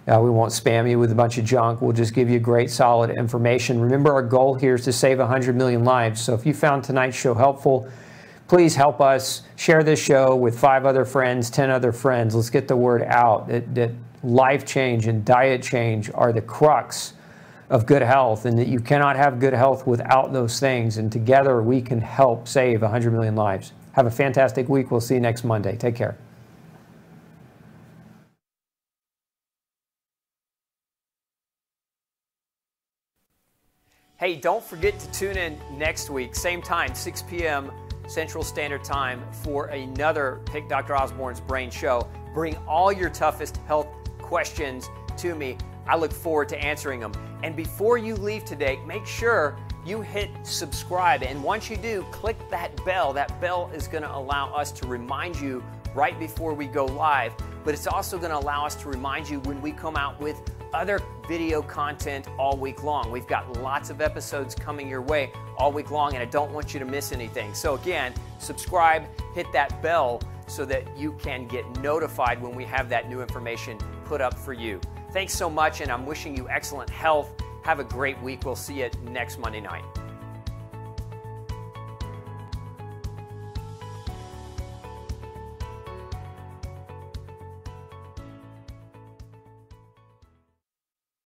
Uh, we won't spam you with a bunch of junk. We'll just give you great, solid information. Remember, our goal here is to save 100 million lives. So if you found tonight's show helpful, please help us share this show with five other friends, 10 other friends. Let's get the word out that, that life change and diet change are the crux of good health and that you cannot have good health without those things. And together we can help save 100 million lives. Have a fantastic week. We'll see you next Monday. Take care. Hey, don't forget to tune in next week, same time, 6 p.m. Central Standard Time, for another Pick Dr. Osborne's Brain show. Bring all your toughest health questions to me. I look forward to answering them. And before you leave today, make sure you hit subscribe. And once you do, click that bell. That bell is going to allow us to remind you right before we go live, but it's also going to allow us to remind you when we come out with other video content all week long. We've got lots of episodes coming your way all week long, and I don't want you to miss anything. So, again, subscribe, hit that bell so that you can get notified when we have that new information put up for you. Thanks so much, and I'm wishing you excellent health. Have a great week. We'll see you next Monday night.